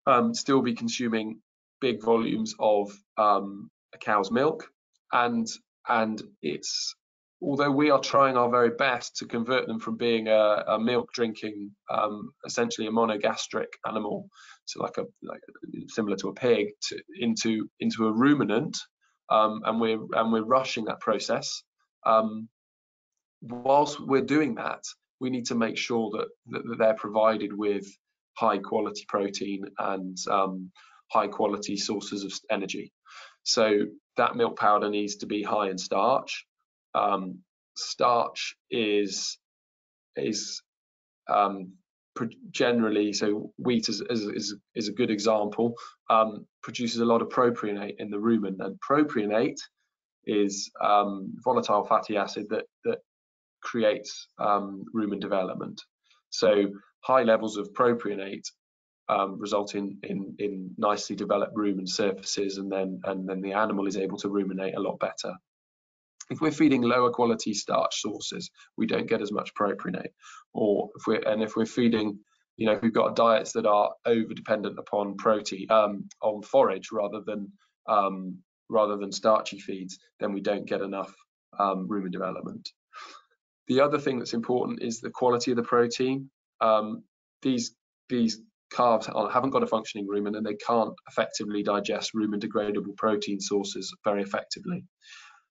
um, still be consuming big volumes of um, a cow's milk, and and it's although we are trying our very best to convert them from being a, a milk drinking, um, essentially a monogastric animal, so like a like similar to a pig, to, into into a ruminant, um, and we're and we're rushing that process. Um, whilst we're doing that, we need to make sure that, that, that they're provided with high quality protein and um, high quality sources of energy. So that milk powder needs to be high in starch. Um, starch is is um, generally so wheat is, is, is, a good example um, produces a lot of propionate in the rumen and propionate is um, volatile fatty acid that that creates um, rumen development so high levels of propionate um, result in, in, in nicely developed rumen surfaces, and then and then the animal is able to ruminate a lot better. If we're feeding lower quality starch sources, we don't get as much propionate. Or if we're and if we're feeding, you know, if we've got diets that are over dependent upon protein um, on forage rather than um, rather than starchy feeds, then we don't get enough um, rumen development. The other thing that's important is the quality of the protein um, these these calves haven't got a functioning rumen and they can't effectively digest rumen degradable protein sources very effectively.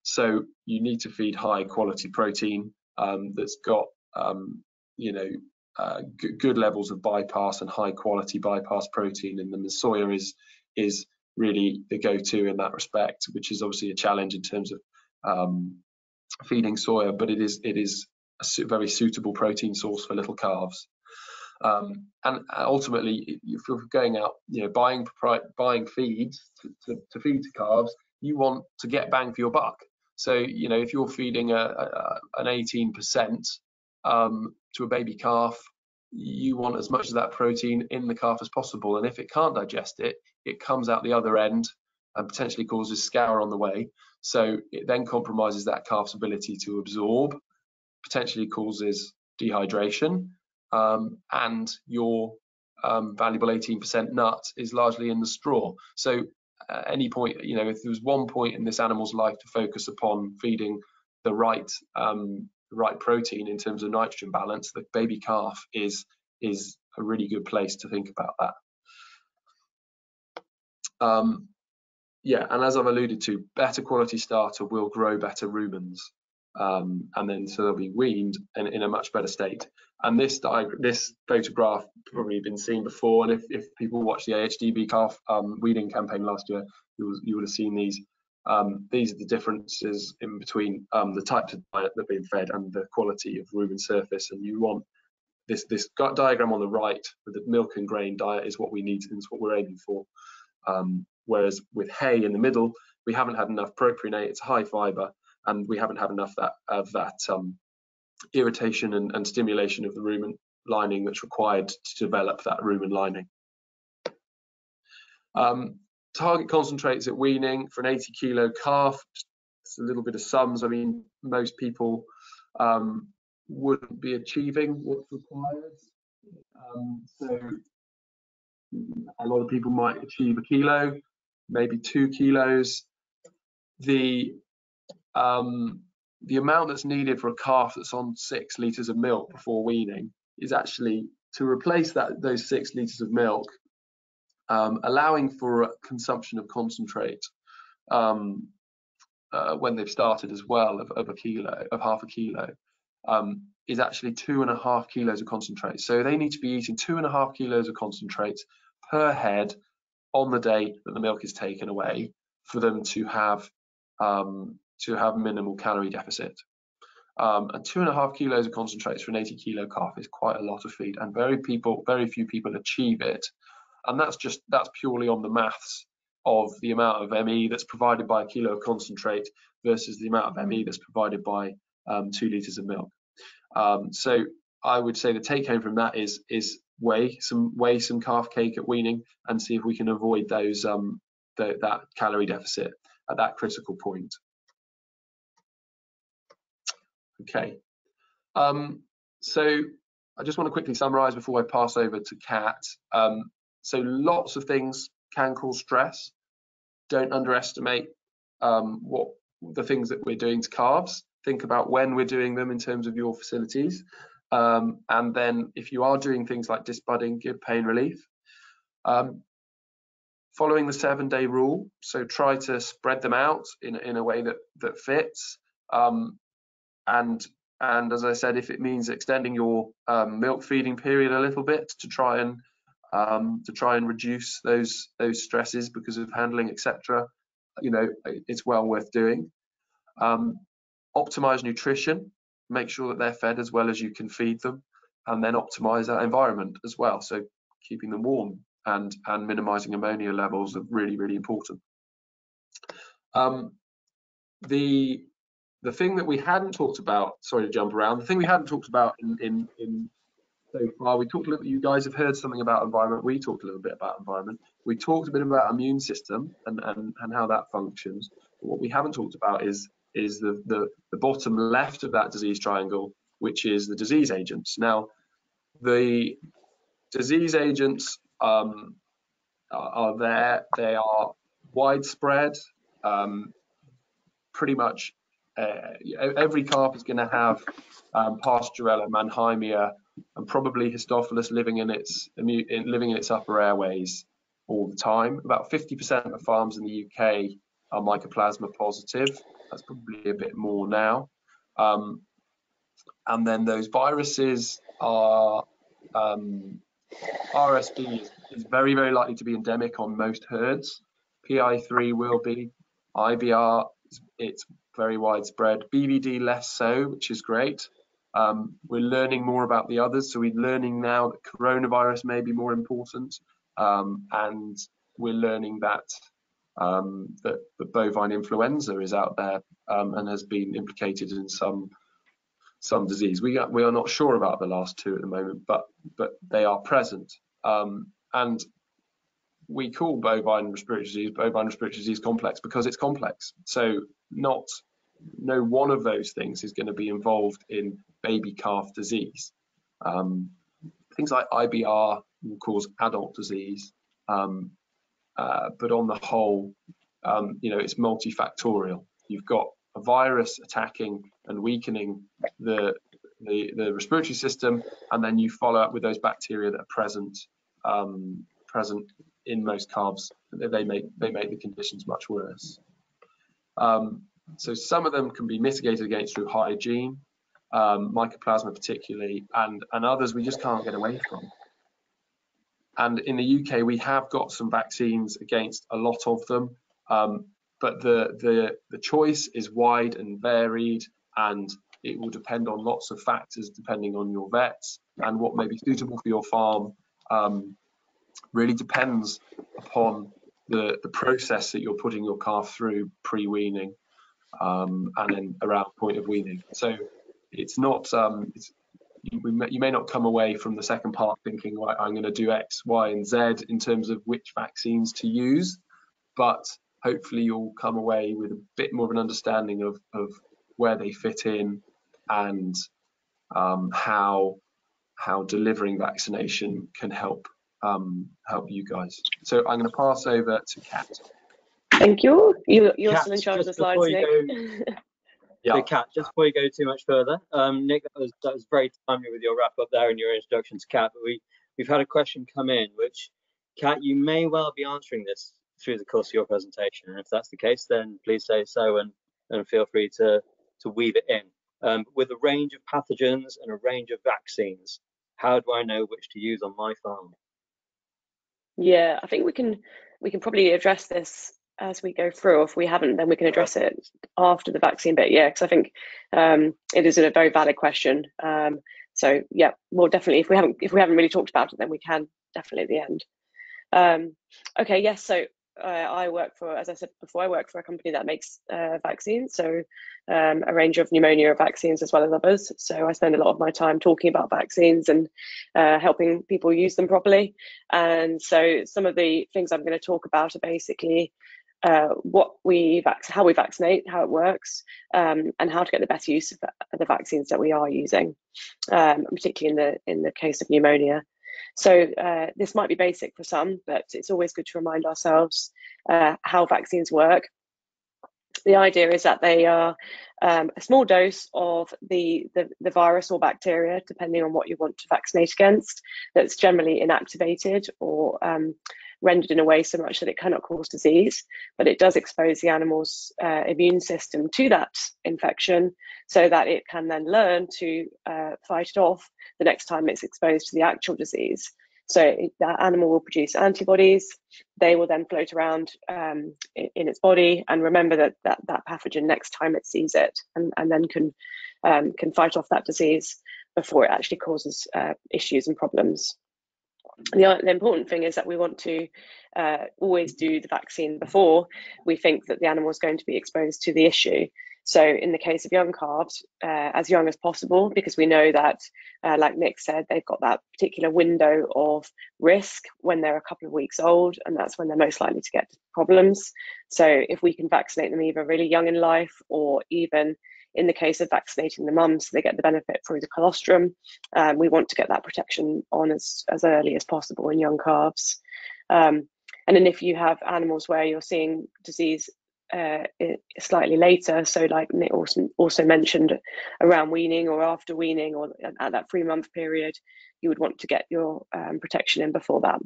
So you need to feed high quality protein um, that's got um, you know uh, good levels of bypass and high quality bypass protein and the soya is is really the go-to in that respect which is obviously a challenge in terms of um, feeding soya but it is it is a very suitable protein source for little calves um, and ultimately if you're going out you know buying buying feeds to, to, to, feed to calves you want to get bang for your buck so you know if you're feeding a, a an 18 percent um, to a baby calf, you want as much of that protein in the calf as possible. And if it can't digest it, it comes out the other end and potentially causes scour on the way. So it then compromises that calf's ability to absorb, potentially causes dehydration, um, and your um, valuable 18% nut is largely in the straw. So at any point, you know, if there was one point in this animal's life to focus upon feeding the right um, right protein in terms of nitrogen balance, the baby calf is is a really good place to think about that. Um, yeah, and as I've alluded to, better quality starter will grow better rumens, um, and then so they'll be weaned in, in a much better state. And this this photograph probably been seen before, and if, if people watch the AHDB calf um, weaning campaign last year, you, you would have seen these. Um, these are the differences in between um, the types of diet that are being fed and the quality of rumen surface. And you want this this gut diagram on the right with the milk and grain diet is what we need and it's what we're aiming for. Um, whereas with hay in the middle, we haven't had enough propionate, it's high fiber, and we haven't had enough that of that um, irritation and, and, stimulation of the rumen lining that's required to develop that rumen lining. Um, target concentrates at weaning for an 80 kilo calf. It's a little bit of sums. I mean, most people um, wouldn't be achieving what's required. Um, so a lot of people might achieve a kilo, maybe two kilos. The um, the amount that's needed for a calf that's on six liters of milk before weaning is actually to replace that those six liters of milk um, allowing for consumption of concentrate um, uh, when they've started as well of, of, a kilo, of half a kilo, um, is actually two and a half kilos of concentrate. So they need to be eating two and a half kilos of concentrate per head on the day that the milk is taken away for them to have um, to have minimal calorie deficit. Um, and two and a half kilos of concentrates for an 80 kilo calf is quite a lot of feed, and very people, very few people achieve it and that's just that's purely on the maths of the amount of ME that's provided by a kilo of concentrate versus the amount of ME that's provided by um, two liters of milk. Um, so I would say the take home from that is is weigh some weigh some calf cake at weaning and see if we can avoid those um, the, that calorie deficit at that critical point. Okay, um, so I just want to quickly summarise before I pass over to Kat. Um, so lots of things can cause stress. Don't underestimate um, what the things that we're doing to calves. Think about when we're doing them in terms of your facilities. Um, and then if you are doing things like disbudding, give pain relief. Um, following the seven day rule, so try to spread them out in, in a way that, that fits. Um, and and as I said, if it means extending your um, milk feeding period a little bit to try and um, to try and reduce those those stresses because of handling, etc. You know, it's well worth doing. Um, optimize nutrition, make sure that they're fed as well as you can feed them, and then optimize that environment as well. So keeping them warm and and minimizing ammonia levels are really really important. Um, the the thing that we hadn't talked about, sorry to jump around, the thing we hadn't talked about in, in, in so far. We talked a little. You guys have heard something about environment. We talked a little bit about environment. We talked a bit about immune system and and, and how that functions. But what we haven't talked about is is the, the the bottom left of that disease triangle, which is the disease agents. Now, the disease agents um, are, there. They are widespread. Um, pretty much uh, every calf is going to have um, Pasteurella, Mannheimia, and probably Histophilus living in its living in its upper airways all the time. About 50% of farms in the UK are mycoplasma positive. That's probably a bit more now. Um, and then those viruses are um, RSV is, is, very very likely to be endemic on most herds. PI3 will be. IBR it's very widespread. BVD less so, which is great. Um, we're learning more about the others, so we're learning now that coronavirus may be more important, um, and we're learning that um, that, that, bovine influenza is out there um, and has been implicated in some some disease. We are, we are not sure about the last two at the moment, but but they are present. Um, and we call bovine respiratory disease bovine respiratory disease complex because it's complex. So not no one of those things is going to be involved in baby calf disease. Um, things like IBR will cause adult disease, um, uh, but on the whole, um, you know, it's multifactorial. You've got a virus attacking and weakening the, the, the respiratory system, and then you follow up with those bacteria that are present um, present in most calves. They make they make the conditions much worse. Um, so some of them can be mitigated against through hygiene, um, mycoplasma particularly, and and others we just can't get away from. And in the UK, we have got some vaccines against a lot of them, um, but the, the, the choice is wide and varied and it will depend on lots of factors depending on your vets and what may be suitable for your farm um, really depends upon the, the process that you're putting your calf through pre-weaning um, and then around point of weaning. So it's not, um, it's, you, may, you, may, not come away from the second part thinking, I'm going to do X, Y, and Z in terms of which vaccines to use, but hopefully you'll come away with a bit more of an understanding of, of where they fit in and um, how how delivering vaccination can help um, help you guys. So I'm going to pass over to Kat. Thank you. you you're Kat, still in charge of the slides, Nick. Go, yeah. So Kat, just before you go too much further, um, Nick, that was that was very timely with your wrap up there and your introduction to Kat. But we we've had a question come in, which Kat, you may well be answering this through the course of your presentation. And if that's the case, then please say so and, and feel free to, to weave it in. Um, with a range of pathogens and a range of vaccines, how do I know which to use on my farm? Yeah, I think we can we can probably address this as we go through. If we haven't, then we can address it after the vaccine bit. Yeah, because I think um, it is a very valid question. Um, so yeah, well, definitely if we haven't if we haven't really talked about it, then we can definitely at the end. Um, okay, yes. So uh, I work for, as I said before, I work for a company that makes uh, vaccines, so um, a range of pneumonia vaccines as well as others. So I spend a lot of my time talking about vaccines and uh, helping people use them properly. And so some of the things I'm going to talk about are basically uh, what we how we vaccinate, how it works, um, and how to get the best use of the vaccines that we are using, um, particularly in the in the case of pneumonia. So uh, this might be basic for some, but it's always good to remind ourselves uh, how vaccines work. The idea is that they are um, a small dose of the, the, the, virus or bacteria, depending on what you want to vaccinate against, that's generally inactivated or um, rendered in a way so much that it cannot cause disease, but it does expose the animal's uh, immune system to that infection so that it can then learn to uh, fight it off the next time it's exposed to the actual disease. So that animal will produce antibodies. They will then float around um, in, in, its body and remember that, that that pathogen next time it sees it, and, and then can um, can fight off that disease before it actually causes uh, issues and problems the, the, important thing is that we want to uh, always do the vaccine before we think that the animal is going to be exposed to the issue. So in the case of young calves, uh, as young as possible, because we know that, uh, like Nick said, they've got that particular window of risk when they're a couple of weeks old, and that's when they're most likely to get problems. So if we can vaccinate them either really young in life or even in the case of vaccinating the mums, so they get the benefit through the colostrum. Um, we want to get that protection on as, as early as possible in young calves. Um, and then if you have animals where you're seeing disease uh, slightly later. So, like Nick also, also mentioned, around weaning or after weaning or at that three month period, you would want to get your um, protection in before that.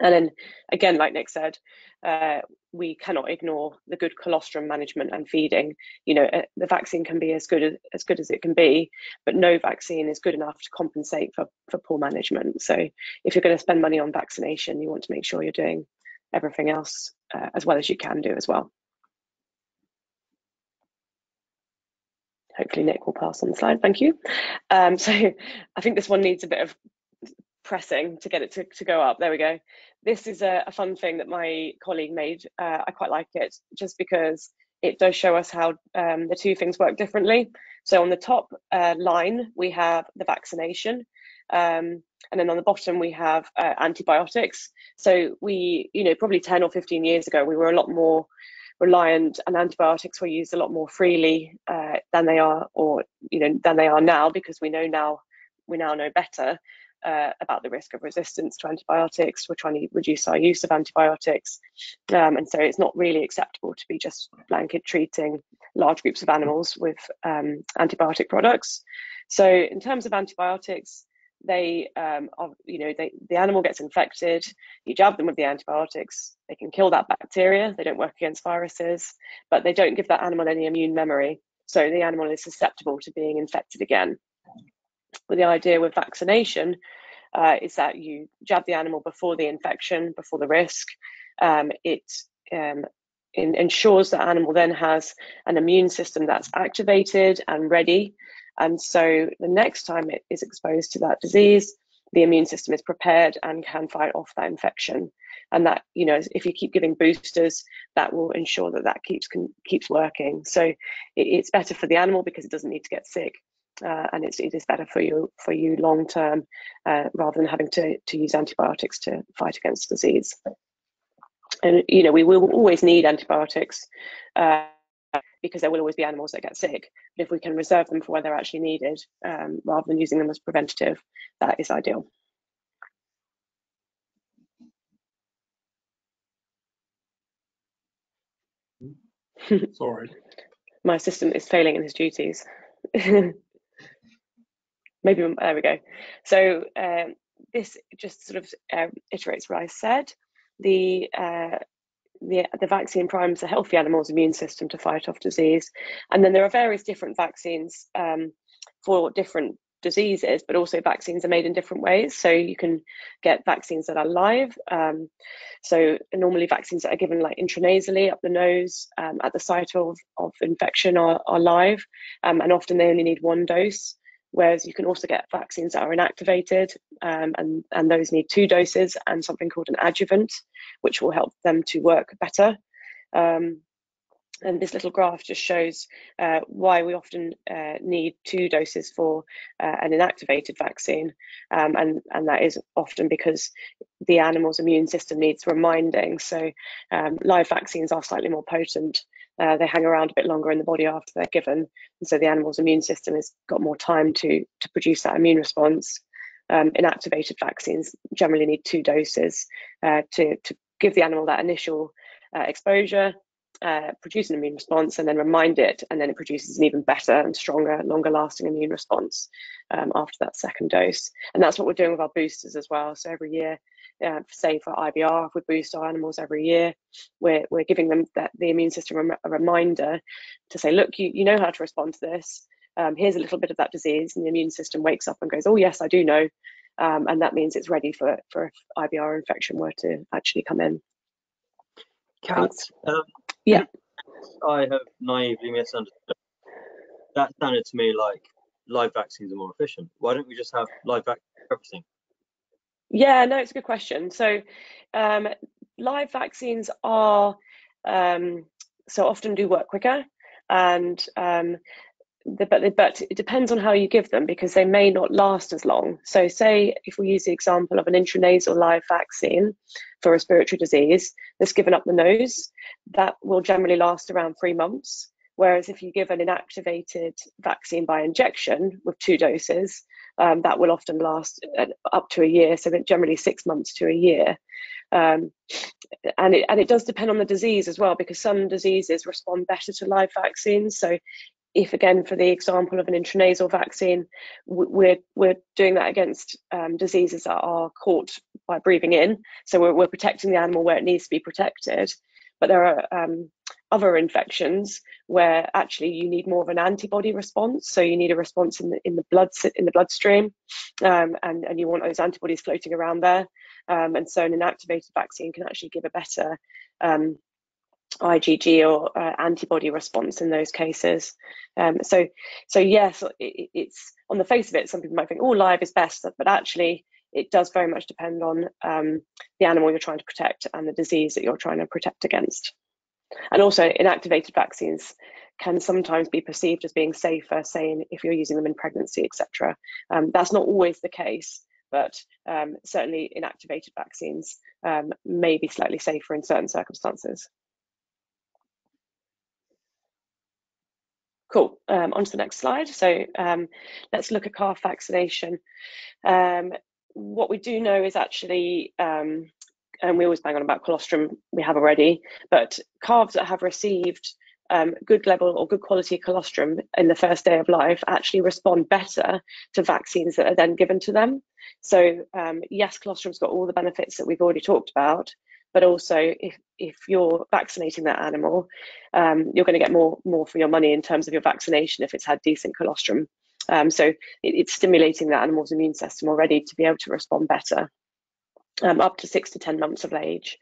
And then again, like Nick said, uh, we cannot ignore the good colostrum management and feeding. You know, uh, the vaccine can be as good as, as good as it can be, but no vaccine is good enough to compensate for, for poor management. So if you're going to spend money on vaccination, you want to make sure you're doing everything else uh, as well as you can do as well. Hopefully Nick will pass on the slide, thank you. Um, so I think this one needs a bit of pressing to get it to, to go up. There we go. This is a, a fun thing that my colleague made. Uh, I quite like it just because it does show us how um, the two things work differently. So on the top uh, line, we have the vaccination. Um, and then on the bottom, we have uh, antibiotics. So we, you know, probably 10 or 15 years ago, we were a lot more reliant and antibiotics were used a lot more freely uh, than they are, or, you know, than they are now because we know now, we now know better uh, about the risk of resistance to antibiotics. We're trying to reduce our use of antibiotics. Um, and so it's not really acceptable to be just blanket treating large groups of animals with um, antibiotic products. So in terms of antibiotics, they um, are, you know, they, the animal gets infected, you jab them with the antibiotics, they can kill that bacteria, they don't work against viruses, but they don't give that animal any immune memory. So the animal is susceptible to being infected again. But the idea with vaccination uh, is that you jab the animal before the infection, before the risk. Um, it um, ensures that animal then has an immune system that's activated and ready. And so the next time it is exposed to that disease, the immune system is prepared and can fight off that infection. And that, you know, if you keep giving boosters, that will ensure that that keeps can, keeps working. So it, it's better for the animal because it doesn't need to get sick uh, and it's, it is better for you for you long term uh, rather than having to, to use antibiotics to fight against disease. And you know we will always need antibiotics uh, because there will always be animals that get sick. But if we can reserve them for when they're actually needed um, rather than using them as preventative, that is ideal. Sorry. My assistant is failing in his duties. maybe there we go. So um, this just sort of uh, iterates what I said. The uh, the, the vaccine primes a healthy animal's immune system to fight off disease. And then there are various different vaccines um, for different diseases, but also vaccines are made in different ways. So you can get vaccines that are live. Um, so normally vaccines that are given like intranasally up the nose um, at the site of, of infection are, are live, um, and often they only need one dose whereas you can also get vaccines that are inactivated um, and, and those need two doses and something called an adjuvant, which will help them to work better. Um, and this little graph just shows uh, why we often uh, need two doses for uh, an inactivated vaccine. Um, and, and that is often because the animal's immune system needs reminding. So um, live vaccines are slightly more potent uh, they hang around a bit longer in the body after they're given, and so the animal's immune system has got more time to to produce that immune response. Um, inactivated vaccines generally need two doses uh, to to give the animal that initial uh, exposure, uh, produce an immune response, and then remind it, and then it produces an even better and stronger, longer lasting immune response um, after that second dose. And that's what we're doing with our boosters as well. So every year uh, say for IBR, if we boost our animals every year, we're, we're giving them that, the immune system a reminder to say, look, you, you know how to respond to this. Um, here's a little bit of that disease, and the immune system wakes up and goes, oh yes, I do know, um, and that means it's ready for for if IBR infection were to actually come in. Cats. Um, yeah. I have naively misunderstood. That sounded to me like live vaccines are more efficient. Why don't we just have live vaccines for everything? Yeah, no, it's a good question. So, um, live vaccines are um, so often do work quicker, and um, but but it depends on how you give them because they may not last as long. So, say if we use the example of an intranasal live vaccine for respiratory disease that's given up the nose, that will generally last around three months. Whereas if you give an inactivated vaccine by injection with two doses, um, that will often last uh, up to a year, so generally six months to a year. Um, and it and it does depend on the disease as well, because some diseases respond better to live vaccines. So if again for the example of an intranasal vaccine we're we're doing that against um, diseases that are caught by breathing in so we're, we're protecting the animal where it needs to be protected but there are um, other infections where actually you need more of an antibody response. So you need a response in the in the blood in the bloodstream, um, and and you want those antibodies floating around there. Um, and so an inactivated vaccine can actually give a better um, IgG or uh, antibody response in those cases. Um, so, so yes, it, it's on the face of it. Some people might think, "Oh, live is best," but actually, it does very much depend on um, the animal you're trying to protect and the disease that you're trying to protect against. And also, inactivated vaccines can sometimes be perceived as being safer, saying if you're using them in pregnancy, etc. Um, that's not always the case, but um, certainly inactivated vaccines um, may be slightly safer in certain circumstances. Cool. Um, on to the next slide. So um, let's look at calf vaccination. Um, what we do know is actually um, and we always bang on about colostrum we have already, but calves that have received um, good level or good quality colostrum in the first day of life actually respond better to vaccines that are then given to them. So um, yes, colostrum's got all the benefits that we've already talked about, but also if, if you're vaccinating that animal, um, you're going to get more more for your money in terms of your vaccination if it's had decent colostrum. Um, so it, it's stimulating that animal's immune system already to be able to respond better um, up to six to 10 months of age.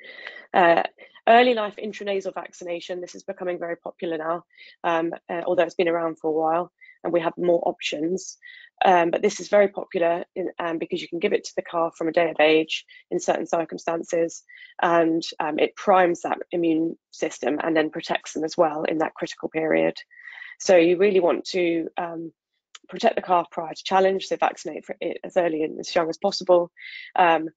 Uh, early life intranasal vaccination, this is becoming very popular now, um, uh, although it's been around for a while and we have more options. Um, but this is very popular in, um, because you can give it to the calf from a day of age in certain circumstances, and um, it primes that immune system and then protects them as well in that critical period. So you really want to um, protect the calf prior to challenge, so vaccinate for it as early and as young as possible. Um,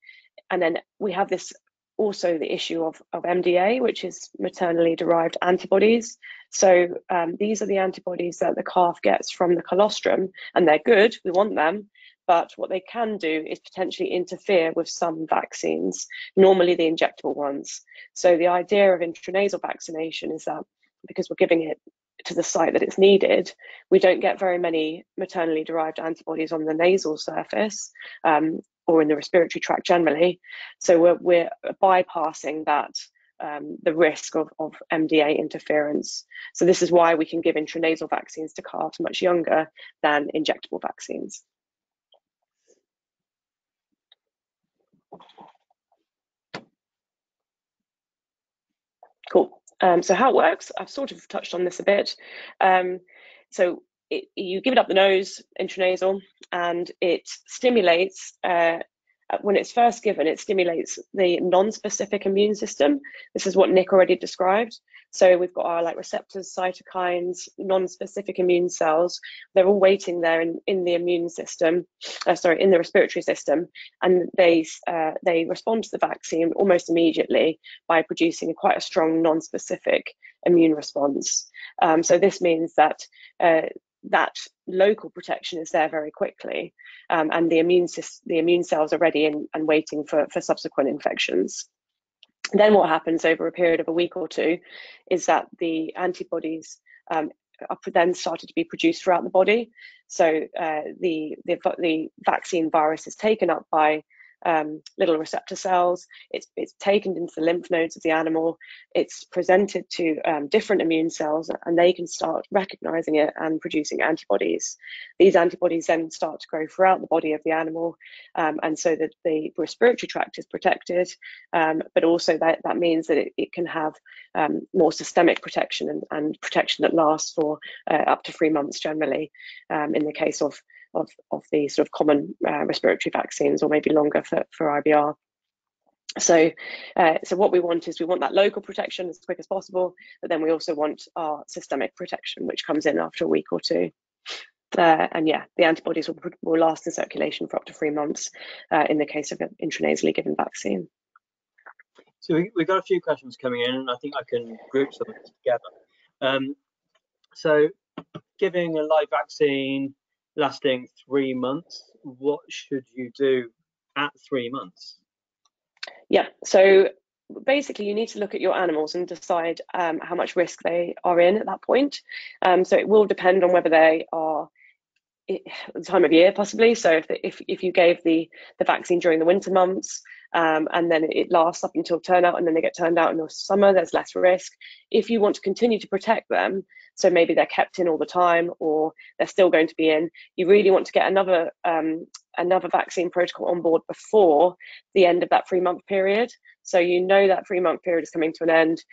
and then we have this also the issue of, of MDA, which is maternally derived antibodies. So um, these are the antibodies that the calf gets from the colostrum, and they're good, we want them. But what they can do is potentially interfere with some vaccines, normally the injectable ones. So the idea of intranasal vaccination is that because we're giving it to the site that it's needed, we don't get very many maternally derived antibodies on the nasal surface. Um, or in the respiratory tract generally. So we're, we're bypassing that um, the risk of, of MDA interference. So this is why we can give intranasal vaccines to calves much younger than injectable vaccines. Cool. Um, so how it works, I've sort of touched on this a bit. Um, so it, you give it up the nose, intranasal, and it stimulates uh, when it's first given, it stimulates the non-specific immune system. This is what Nick already described. So we've got our like receptors, cytokines, non-specific immune cells. They're all waiting there in, in the immune system, uh, sorry, in the respiratory system, and they uh, they respond to the vaccine almost immediately by producing quite a strong non-specific immune response. Um, so this means that uh, that local protection is there very quickly, um, and the immune the immune cells are ready and, and waiting for, for subsequent infections. Then what happens over a period of a week or two is that the antibodies um, are then started to be produced throughout the body. So uh, the, the the vaccine virus is taken up by um, little receptor cells. It's, it's taken into the lymph nodes of the animal. It's presented to um, different immune cells and they can start recognizing it and producing antibodies. These antibodies then start to grow throughout the body of the animal. Um, and so that the respiratory tract is protected, um, but also that, that means that it, it can have um, more systemic protection and, and, protection that lasts for uh, up to three months generally um, in the case of of, of the sort of common uh, respiratory vaccines or maybe longer for, for IBR. So, uh, so what we want is we want that local protection as quick as possible, but then we also want our systemic protection, which comes in after a week or two. Uh, and yeah, the antibodies will, will last in circulation for up to three months uh, in the case of an intranasally given vaccine. So we, have got a few questions coming in, and I think I can group some together. Um, so giving a live vaccine lasting three months, what should you do at three months? Yeah, so basically you need to look at your animals and decide um, how much risk they are in at that point. Um, so it will depend on whether they are the time of year possibly. So if, if, if you gave the, the vaccine during the winter months um, and then it lasts up until turnout and then they get turned out in the summer, there's less risk. If you want to continue to protect them, so maybe they're kept in all the time or they're still going to be in, you really want to get another um, another vaccine protocol on board before the end of that three month period. So you know that three month period is coming to an end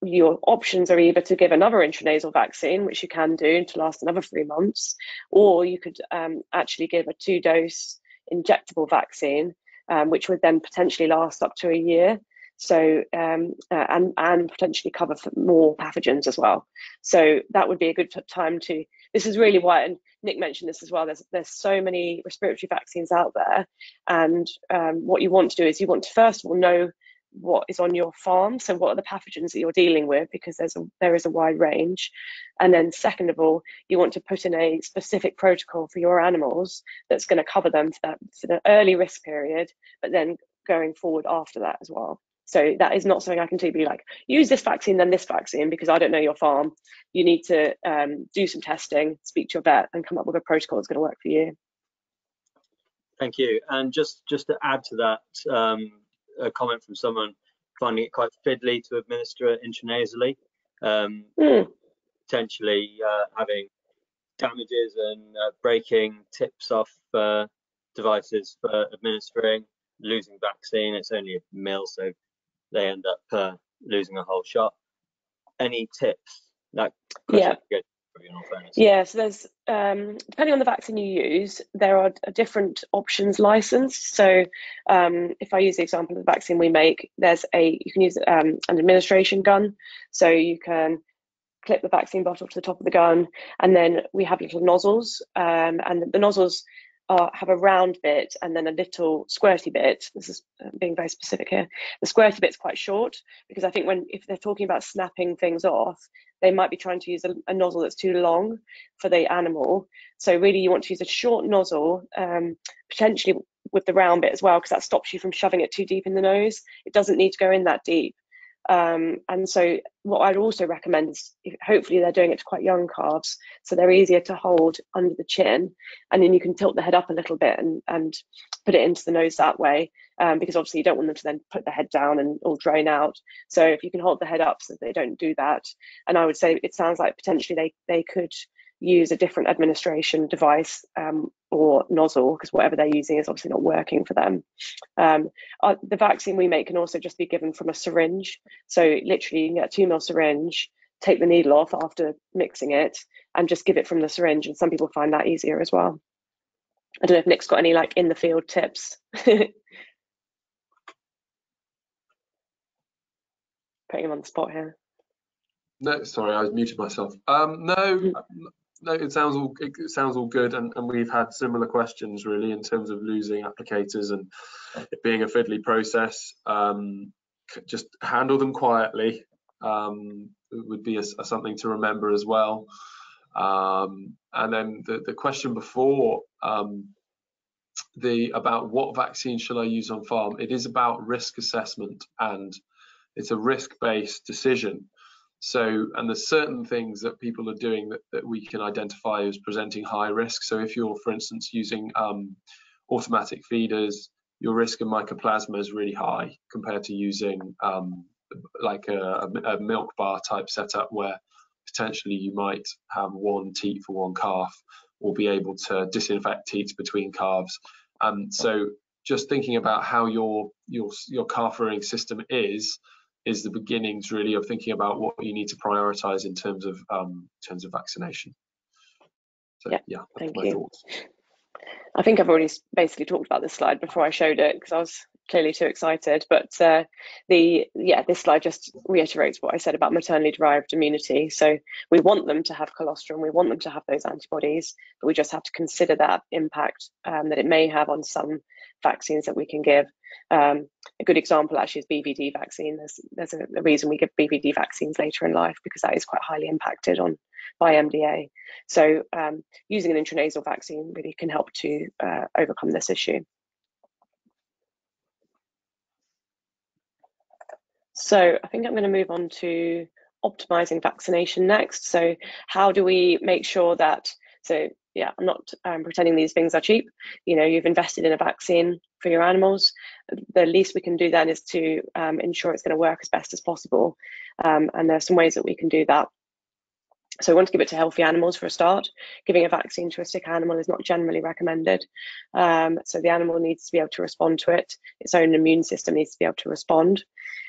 your options are either to give another intranasal vaccine, which you can do to last another three months, or you could um, actually give a two dose injectable vaccine, um, which would then potentially last up to a year. So um, uh, and and potentially cover more pathogens as well. So that would be a good time to. This is really why, and Nick mentioned this as well. There's there's so many respiratory vaccines out there, and um, what you want to do is you want to first of all know what is on your farm so what are the pathogens that you're dealing with because there's a there is a wide range. And then second of all you want to put in a specific protocol for your animals that's going to cover them for that for the early risk period but then going forward after that as well. So that is not something I can do be like use this vaccine then this vaccine because I don't know your farm. You need to um, do some testing speak to your vet and come up with a protocol that's going to work for you. Thank you. And just just to add to that um, a comment from someone finding it quite fiddly to administer it intranasally, um, mm. potentially uh, having damages and uh, breaking tips off uh, devices for administering, losing vaccine. It's only a mil, so they end up uh, losing a whole shot. Any tips? That yeah yeah, so there's um, depending on the vaccine you use, there are different options licensed. So um, if I use the example of the vaccine we make, there's a you can use um, an administration gun, so you can clip the vaccine bottle to the top of the gun, and then we have little nozzles, um, and the nozzles have a round bit and then a little squirty bit. This is uh, being very specific here. The squirty bit's quite short because I think when if they're talking about snapping things off, they might be trying to use a, a nozzle that's too long for the animal. So really, you want to use a short nozzle, um, potentially with the round bit as well, because that stops you from shoving it too deep in the nose. It doesn't need to go in that deep. Um, and so what I'd also recommend is hopefully they're doing it to quite young calves, so they're easier to hold under the chin, and then you can tilt the head up a little bit and, and put it into the nose that way, um, because obviously you don't want them to then put the head down and all drain out. So if you can hold the head up so they don't do that, and I would say it sounds like potentially they they could use a different administration device um, or nozzle because whatever they're using is obviously not working for them. Um, uh, the vaccine we make can also just be given from a syringe. So literally you can get a two mil syringe, take the needle off after mixing it and just give it from the syringe. And some people find that easier as well. I don't know if Nick's got any like in the field tips. Putting him on the spot here. No, sorry, I was muted myself. Um, no, mm no, it sounds all it sounds all good, and, and we've had similar questions really in terms of losing applicators and it being a fiddly process. Um, just handle them quietly um, would be a, a something to remember as well. Um, and then the, the question before um, the about what vaccine should I use on farm? It is about risk assessment and it's a risk-based decision. So, and there's certain things that people are doing that, that we can identify as presenting high risk. So if you're, for instance, using um, automatic feeders, your risk of mycoplasma is really high compared to using um, like a, a, milk bar type setup where potentially you might have one teat for one calf or be able to disinfect teats between calves. Um, so just thinking about how your your your calf rearing system is is the beginnings really of thinking about what you need to prioritize in terms of um, in terms of vaccination. So yeah, yeah thank you. Thoughts. I think I've already basically talked about this slide before I showed it because I was clearly too excited. But uh, the yeah, this slide just reiterates what I said about maternally derived immunity. So we want them to have colostrum, we want them to have those antibodies, but we just have to consider that impact um, that it may have on some vaccines that we can give. Um, a good example actually is BVD vaccine. There's there's a, a, reason we give BVD vaccines later in life because that is quite highly impacted on by MDA. So um, using an intranasal vaccine really can help to uh, overcome this issue. So I think I'm going to move on to optimizing vaccination next. So how do we make sure that, so yeah, I'm not um, pretending these things are cheap. You know, you've invested in a vaccine for your animals. The least we can do then is to um, ensure it's going to work as best as possible. Um, and are some ways that we can do that. So we want to give it to healthy animals for a start. Giving a vaccine to a sick animal is not generally recommended. Um, so the animal needs to be able to respond to it. Its own immune system needs to be able to respond.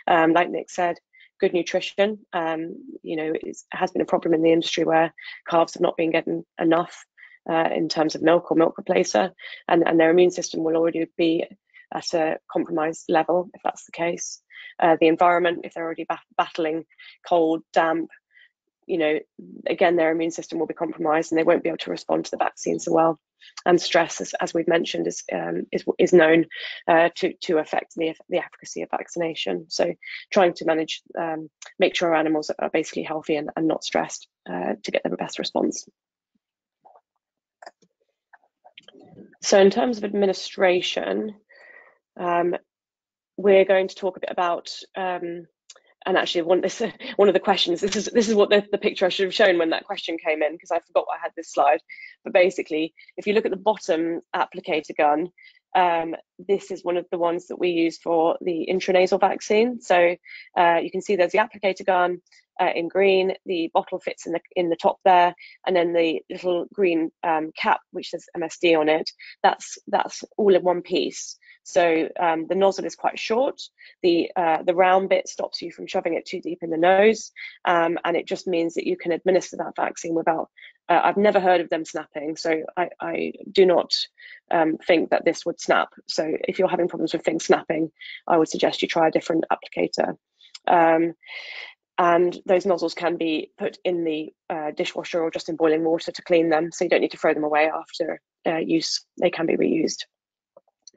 Um, like Nick said, good nutrition. Um, you know, it has been a problem in the industry where calves have not been getting enough uh, in terms of milk or milk replacer, and, and their immune system will already be at a compromised level if that's the case. Uh, the environment, if they're already bat battling cold, damp, you know, again, their immune system will be compromised and they won't be able to respond to the vaccine so well. And stress, as, as we've mentioned, is um, is, is known uh, to to affect the the efficacy of vaccination. So, trying to manage, um, make sure our animals are basically healthy and, and not stressed uh, to get the best response. So, in terms of administration, um, we're going to talk a bit about um, and actually one this one of the questions this is this is what the, the picture I should have shown when that question came in because I forgot I had this slide. But basically if you look at the bottom applicator gun um, this is one of the ones that we use for the intranasal vaccine. So uh, you can see there's the applicator gun uh, in green the bottle fits in the in the top there and then the little green um, cap which says MSD on it. That's that's all in one piece so um, the nozzle is quite short. The uh, the round bit stops you from shoving it too deep in the nose, um, and it just means that you can administer that vaccine without. Uh, I've never heard of them snapping, so I, I do not um, think that this would snap. So if you're having problems with things snapping, I would suggest you try a different applicator. Um, and those nozzles can be put in the uh, dishwasher or just in boiling water to clean them, so you don't need to throw them away after uh, use. They can be reused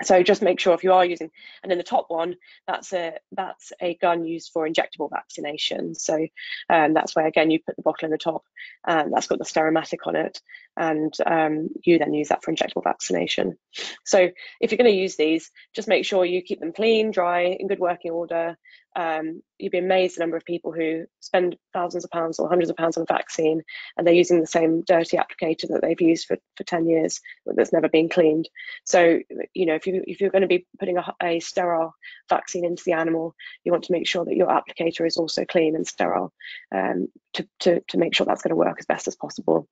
so just make sure if you are using and then the top one that's a that's a gun used for injectable vaccination. So um, that's where again you put the bottle in the top and that's got the Sterimatic on it and um, you then use that for injectable vaccination. So if you're going to use these just make sure you keep them clean dry in good working order um, you'd be amazed the number of people who spend thousands of pounds or hundreds of pounds on a vaccine and they're using the same dirty applicator that they've used for, for 10 years that's never been cleaned. So, you know, if, you, if you're going to be putting a, a sterile vaccine into the animal, you want to make sure that your applicator is also clean and sterile um, to, to, to make sure that's going to work as best as possible.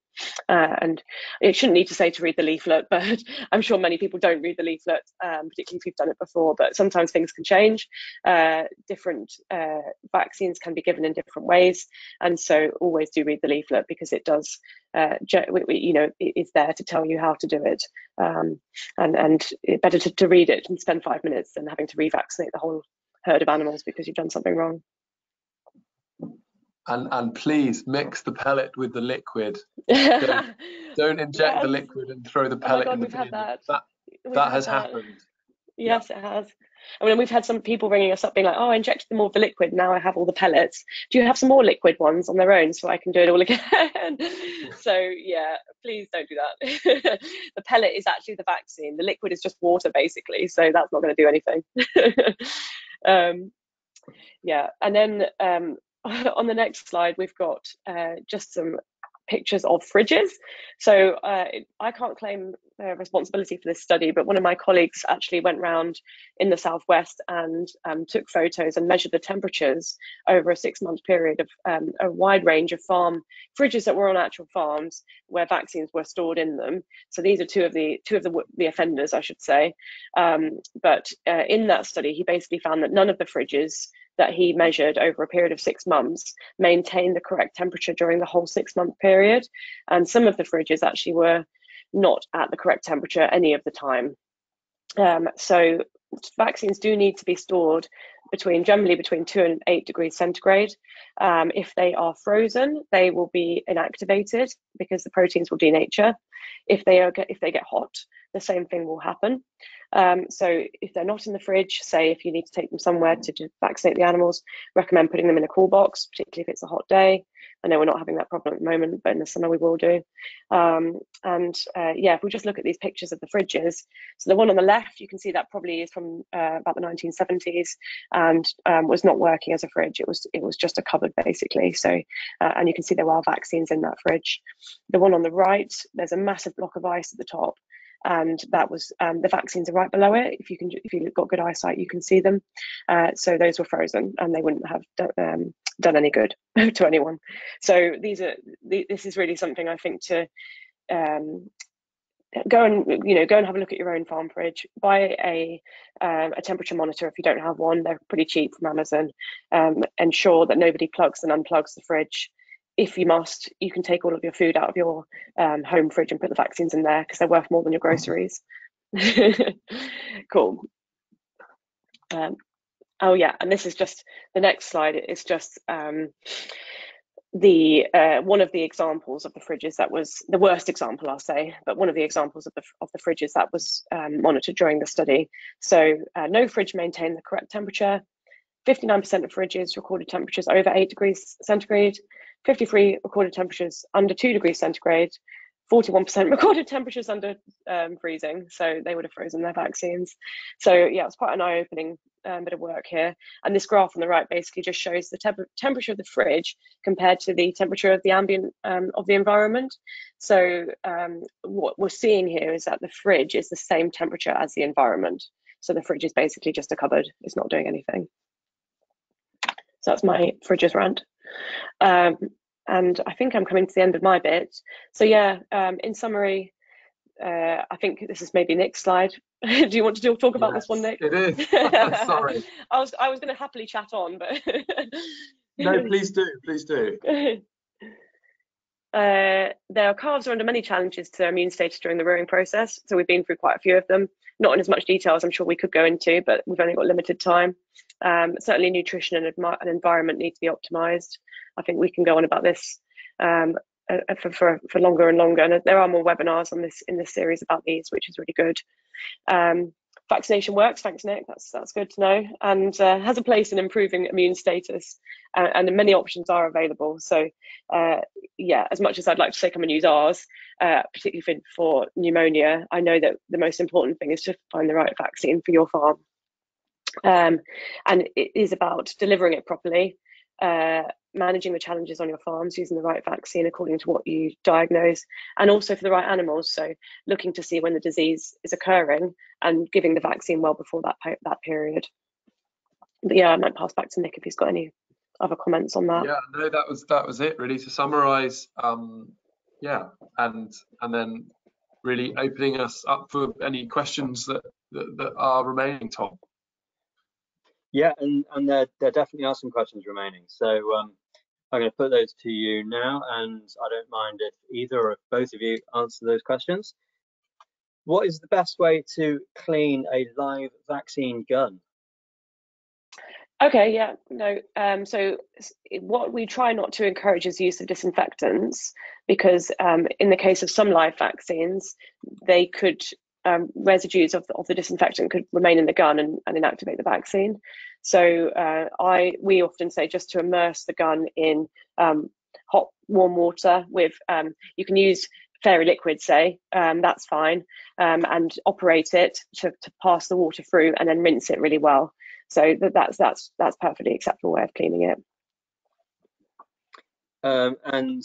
Uh, and it shouldn't need to say to read the leaflet, but I'm sure many people don't read the leaflet, um, particularly if you've done it before. But sometimes things can change. Uh, different uh, vaccines can be given in different ways, and so always do read the leaflet because it does, uh, you know, it's there to tell you how to do it. Um, and and better to, to read it and spend five minutes than having to revaccinate the whole herd of animals because you've done something wrong and and please mix the pellet with the liquid. don't, don't inject yes. the liquid and throw the pellet oh God, in the bin. That, that, that has happened. Yes, yeah. it has. I mean, we've had some people ringing us up being like, "Oh, I injected them all the liquid. Now I have all the pellets. Do you have some more liquid ones on their own so I can do it all again?" so yeah, please don't do that. the pellet is actually the vaccine. The liquid is just water, basically. So that's not going to do anything. um, yeah, and then um, on the next slide, we've got uh, just some pictures of fridges. So uh, I can't claim uh, responsibility for this study, but one of my colleagues actually went around in the southwest and um, took photos and measured the temperatures over a six-month period of um, a wide range of farm fridges that were on actual farms where vaccines were stored in them. So these are two of the two of the, the offenders, I should say. Um, but uh, in that study, he basically found that none of the fridges that he measured over a period of six months maintained the correct temperature during the whole six month period. And some of the fridges actually were not at the correct temperature any of the time. Um, so vaccines do need to be stored between generally between two and eight degrees centigrade. Um, if they are frozen, they will be inactivated because the proteins will denature. If they are if they get hot, the same thing will happen. Um, so if they're not in the fridge, say if you need to take them somewhere to vaccinate the animals, recommend putting them in a cool box, particularly if it's a hot day. I know we're not having that problem at the moment, but in the summer we will do. Um, and uh, yeah, if we just look at these pictures of the fridges, so the one on the left, you can see that probably is from uh, about the 1970s and um, was not working as a fridge. It was it was just a cupboard basically. So uh, and you can see there are vaccines in that fridge. The one on the right, there's a massive block of ice at the top and that was um, the vaccines are right below it. If you can, if you've got good eyesight, you can see them. Uh, so those were frozen, and they wouldn't have um, done any good to anyone. So these are this is really something I think to um, go and you know go and have a look at your own farm fridge. Buy a um, a temperature monitor if you don't have one. They're pretty cheap from Amazon. Um, ensure that nobody plugs and unplugs the fridge. If you must, you can take all of your food out of your um, home fridge and put the vaccines in there because they're worth more than your groceries. cool. Um, Oh yeah, and this is just the next slide. It's just um, the uh, one of the examples of the fridges that was the worst example, I'll say, but one of the examples of the of the fridges that was um, monitored during the study. So uh, no fridge maintained the correct temperature. 59% of fridges recorded temperatures over 8 degrees centigrade, 53 recorded temperatures under 2 degrees centigrade, 41% recorded temperatures under um, freezing, so they would have frozen their vaccines. So yeah, it's quite an eye-opening um, bit of work here. And this graph on the right basically just shows the temp temperature of the fridge compared to the temperature of the ambient um, of the environment. So um, what we're seeing here is that the fridge is the same temperature as the environment. So the fridge is basically just a cupboard. It's not doing anything. So that's my fridges rant. Um, and I think I'm coming to the end of my bit. So yeah, um, in summary, uh, I think this is maybe Nick's slide. do you want to talk about yes, this one, Nick? It is. Sorry. I was I was going to happily chat on, but no, please do, please do. Uh, their calves are under many challenges to their immune status during the rearing process, so we've been through quite a few of them. Not in as much detail as I'm sure we could go into, but we've only got limited time. Um, certainly, nutrition and, and environment need to be optimised. I think we can go on about this um, uh, for, for, for longer and longer. And there are more webinars on this in this series about these, which is really good. Um, vaccination works, thanks Nick, that's, that's good to know, and uh, has a place in improving immune status, uh, and many options are available. So uh, yeah, as much as I'd like to say come and use ours, uh, particularly for, for pneumonia, I know that the most important thing is to find the right vaccine for your farm. Um, and it is about delivering it properly, uh, managing the challenges on your farms using the right vaccine according to what you diagnose and also for the right animals. So looking to see when the disease is occurring and giving the vaccine well before that that period. But yeah i might pass back to nick if he's got any other comments on that. Yeah no that was that was it really. To summarize um yeah and and then really opening us up for any questions that that, that are remaining tom yeah, and, and there, there definitely are some questions remaining. So um, I'm going to put those to you now, and I don't mind if either or both of you answer those questions. What is the best way to clean a live vaccine gun? Okay, yeah, no. Um, so what we try not to encourage is use of disinfectants because um, in the case of some live vaccines, they could um, residues of the, of the disinfectant could remain in the gun and, and inactivate the vaccine. So uh, I we often say just to immerse the gun in um, hot warm water with um, you can use fairy liquid say um, that's fine um, and operate it to, to pass the water through and then rinse it really well. So that, that's that's that's perfectly acceptable way of cleaning it. Um, and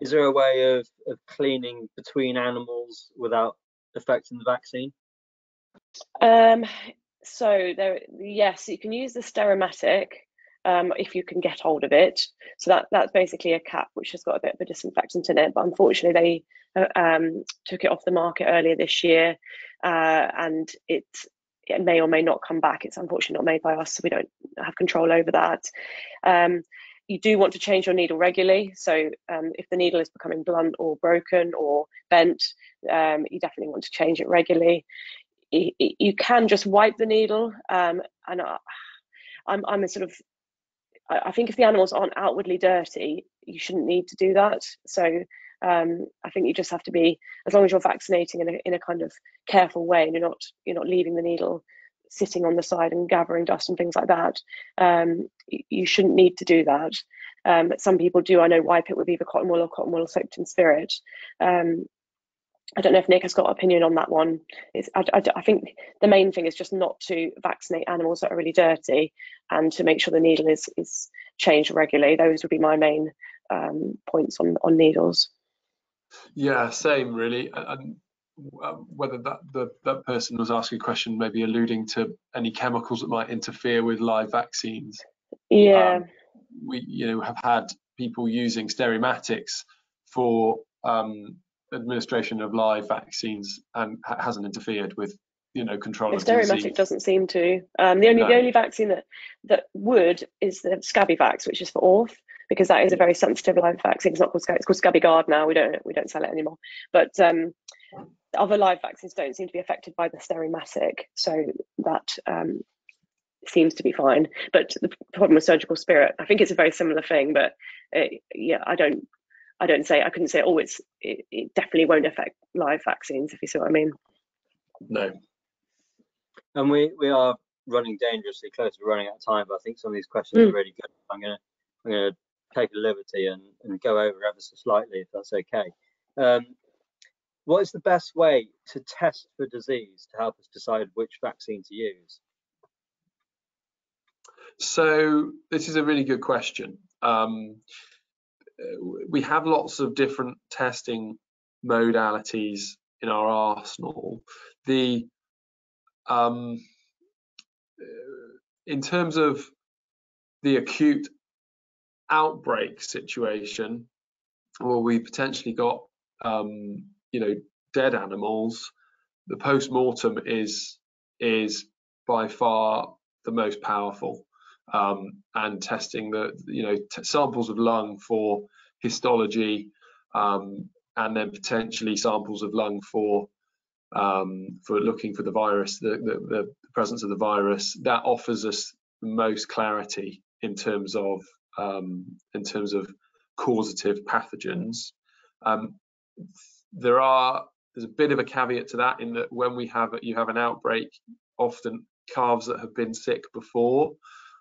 is there a way of, of cleaning between animals without affecting the vaccine? Um, so there, yes, you can use the Sterimatic um, if you can get hold of it. So that that's basically a cap which has got a bit of a disinfectant in it. But unfortunately, they uh, um, took it off the market earlier this year, uh, and it it may or may not come back. It's unfortunately not made by us, so we don't have control over that. Um, you do want to change your needle regularly. So um, if the needle is becoming blunt or broken or bent, um, you definitely want to change it regularly. you, can just wipe the needle, um, and I, I'm I'm a sort of I think if the animals aren't outwardly dirty, you shouldn't need to do that. So um, I think you just have to be, as long as you're vaccinating in a, in a kind of careful way, and you're not you're not leaving the needle sitting on the side and gathering dust and things like that. Um, you shouldn't need to do that. Um, some people do. I know wipe it with either cotton wool or cotton wool soaked in spirit. Um, I don't know if Nick has got an opinion on that one. I, I, I, think the main thing is just not to vaccinate animals that are really dirty and to make sure the needle is, is changed regularly. Those would be my main um, points on, on needles. Yeah, same really. And whether that the, that person was asking a question, maybe alluding to any chemicals that might interfere with live vaccines. Yeah. Um, we, you know, have had people using Sterimatics for um, administration of live vaccines and ha hasn't interfered with you know control the of disease. doesn't seem to um, the only no. the only vaccine that that would is the Scabivax which is for orf because that is a very sensitive live vaccine it's not called it's called Scabigard now we don't we don't sell it anymore but um, other live vaccines don't seem to be affected by the Sterimatic so that um, seems to be fine but the problem with surgical spirit I think it's a very similar thing but it, yeah I don't I don't say I couldn't say oh it's it, it, definitely won't affect live vaccines if you see what I mean. No. And we we are running dangerously close to running out of time, but I think some of these questions mm. are really good. I'm gonna I'm gonna take a liberty and, and go over ever so slightly if that's okay. Um, what is the best way to test for disease to help us decide which vaccine to use? So this is a really good question. Um, we have lots of different testing modalities in our arsenal. The um, in terms of the acute outbreak situation, well, we potentially got um, you know dead animals. The post mortem is is by far the most powerful um, and testing the you know samples of lung for histology um, and then potentially samples of lung for um, for looking for the virus, the, the, the, presence of the virus. That offers us the most clarity in terms of um, in terms of causative pathogens. There are there's a bit of a caveat to that in that when we have you have an outbreak, often calves that have been sick before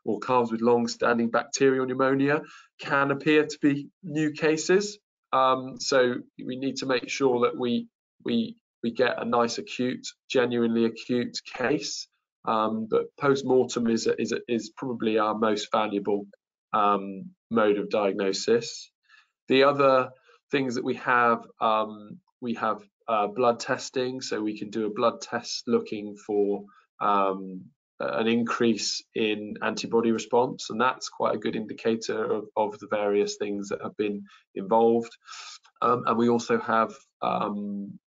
or calves with long-standing bacterial pneumonia can appear to be new cases. Um, so we need to make sure that we we we get a nice acute, genuinely acute case. Um, but post-mortem is is is probably our most valuable um, mode of diagnosis. The other things that we have um, we have uh, blood testing, so we can do a blood test looking for um, an increase in antibody response, and that's quite a good indicator of, of the various things that have been involved. Um, and we also have um,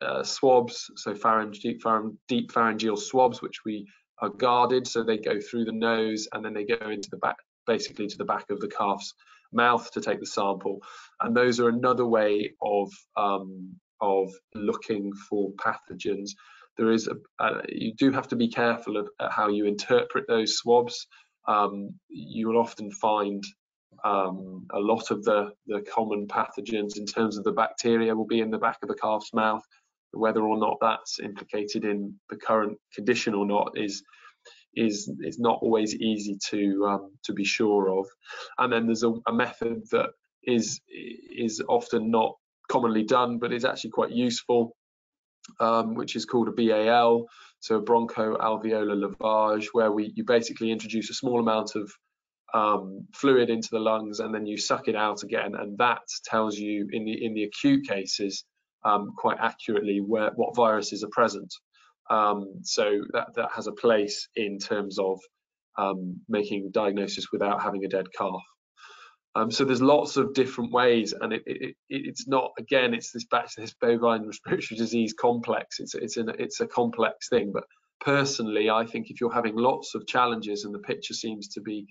uh, swabs, so pharynge, deep, deep pharyngeal swabs, which we are guarded, so they go through the nose and then they go into the back, basically to the back of the calf's mouth to take the sample. And those are another way of um, of looking for pathogens there is a, uh, you do have to be careful of how you interpret those swabs. Um, you will often find um, a lot of the, the common pathogens in terms of the bacteria will be in the back of the calf's mouth. Whether or not that's implicated in the current condition or not is is is not always easy to um, to be sure of. And then there's a, a method that is is often not commonly done, but is actually quite useful, um, which is called a BAL, so bronchoalveolar lavage, where we you basically introduce a small amount of um, fluid into the lungs and then you suck it out again, and that tells you in the in the acute cases um, quite accurately where what viruses are present. Um, so that that has a place in terms of um, making diagnosis without having a dead calf. Um, so there's lots of different ways, and it, it, it's not again. It's this back to this bovine respiratory disease complex. It's it's an it's a complex thing. But personally, I think if you're having lots of challenges and the picture seems to be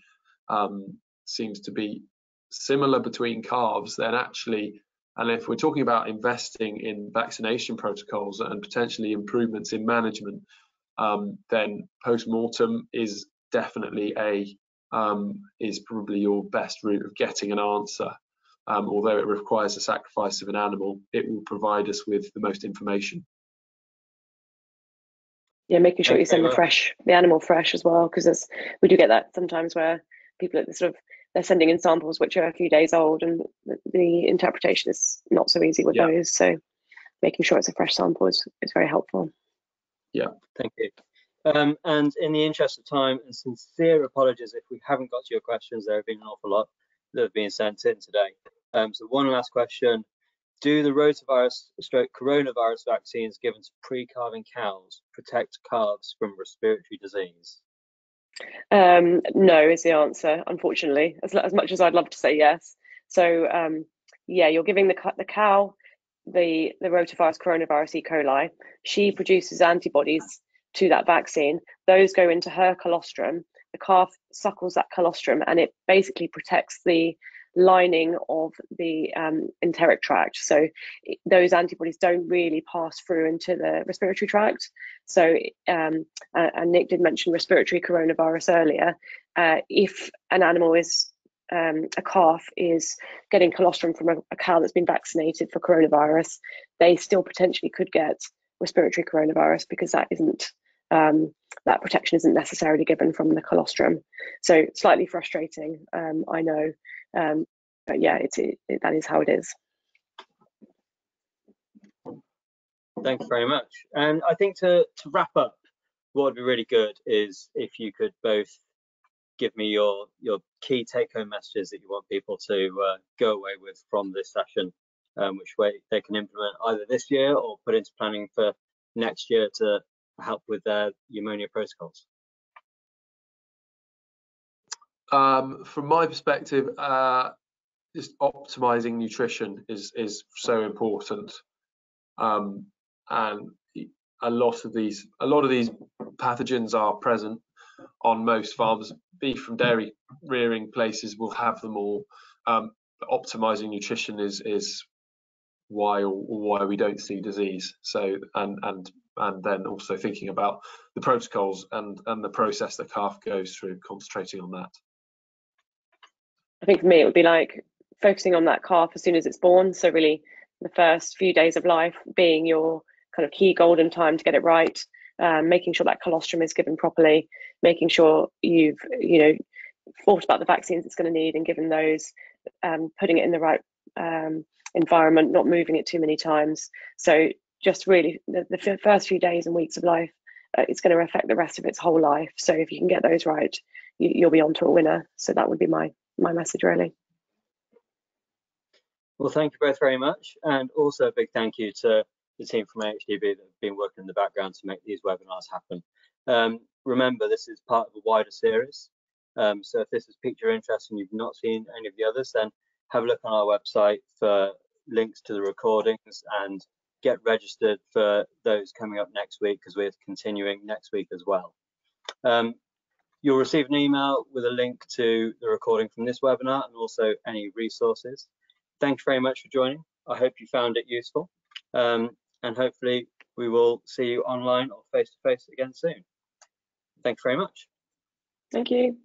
um, seems to be similar between calves, then actually And if we're talking about investing in vaccination protocols and potentially improvements in management, um, then post-mortem is definitely a um, is probably your best route of getting an answer. Um, although it requires the sacrifice of an animal, it will provide us with the most information. Yeah, making sure you send the fresh, the animal fresh as well, because we do get that sometimes where people are sort of they're sending in samples which are a few days old, and the, the interpretation is not so easy with yeah. those. So making sure it's a fresh sample is, is very helpful. Yeah, thank you. Um, and in the interest of time, and sincere apologies if we haven't got to your questions, there have been an awful lot that have been sent in today. Um, so one last question. Do the rotavirus stroke coronavirus vaccines given to pre-calving cows protect calves from respiratory disease? Um, no is the answer, unfortunately, as, as much as I'd love to say yes. So um, yeah, you're giving the, the cow the, the rotavirus coronavirus E. coli. She produces antibodies to that vaccine. Those go into her colostrum. The calf suckles that colostrum and it basically protects the lining of the um, enteric tract. So those antibodies don't really pass through into the respiratory tract. So, um, and Nick did mention respiratory coronavirus earlier. Uh, if an animal is um, a calf is getting colostrum from a, a, cow that's been vaccinated for coronavirus, they still potentially could get respiratory coronavirus because that isn't um, that protection isn't necessarily given from the colostrum. So slightly frustrating, um, I know, um, but yeah, it's it, it, that is how it is. Thanks very much. And I think to to wrap up, what would be really good is if you could both give me your your key take-home messages that you want people to uh, go away with from this session, um, which way they can implement either this year or put into planning for next year to help with their pneumonia protocols? Um, from my perspective, uh, just optimizing nutrition is is so important, um, and a lot of these a lot of these pathogens are present on most farms. Beef from dairy rearing places will have them all. Um, optimizing nutrition is is why or why we don't see disease. So and and and then also thinking about the protocols and and the process the calf goes through, concentrating on that. I think for me it would be like focusing on that calf as soon as it's born. So really the first few days of life being your kind of key golden time to get it right, um, making sure that colostrum is given properly, making sure you've you know thought about the vaccines it's going to need and given those, um, putting it in the right um, environment, not moving it too many times. So just really the, the first few days and weeks of life, uh, it's going to affect the rest of its whole life. So if you can get those right, you, you'll be on to a winner. So that would be my my message really. Well, thank you both very much, and also a big thank you to the team from AHDB that have been working in the background to make these webinars happen. Um, remember, this is part of a wider series. Um, so if this has piqued your interest and you've not seen any of the others, then have a look on our website for links to the recordings and get registered for those coming up next week because we're continuing next week as well. Um, you'll receive an email with a link to the recording from this webinar and also any resources. Thank you very much for joining. I hope you found it useful um, and hopefully we will see you online or face to face again soon. Thanks very much. Thank you.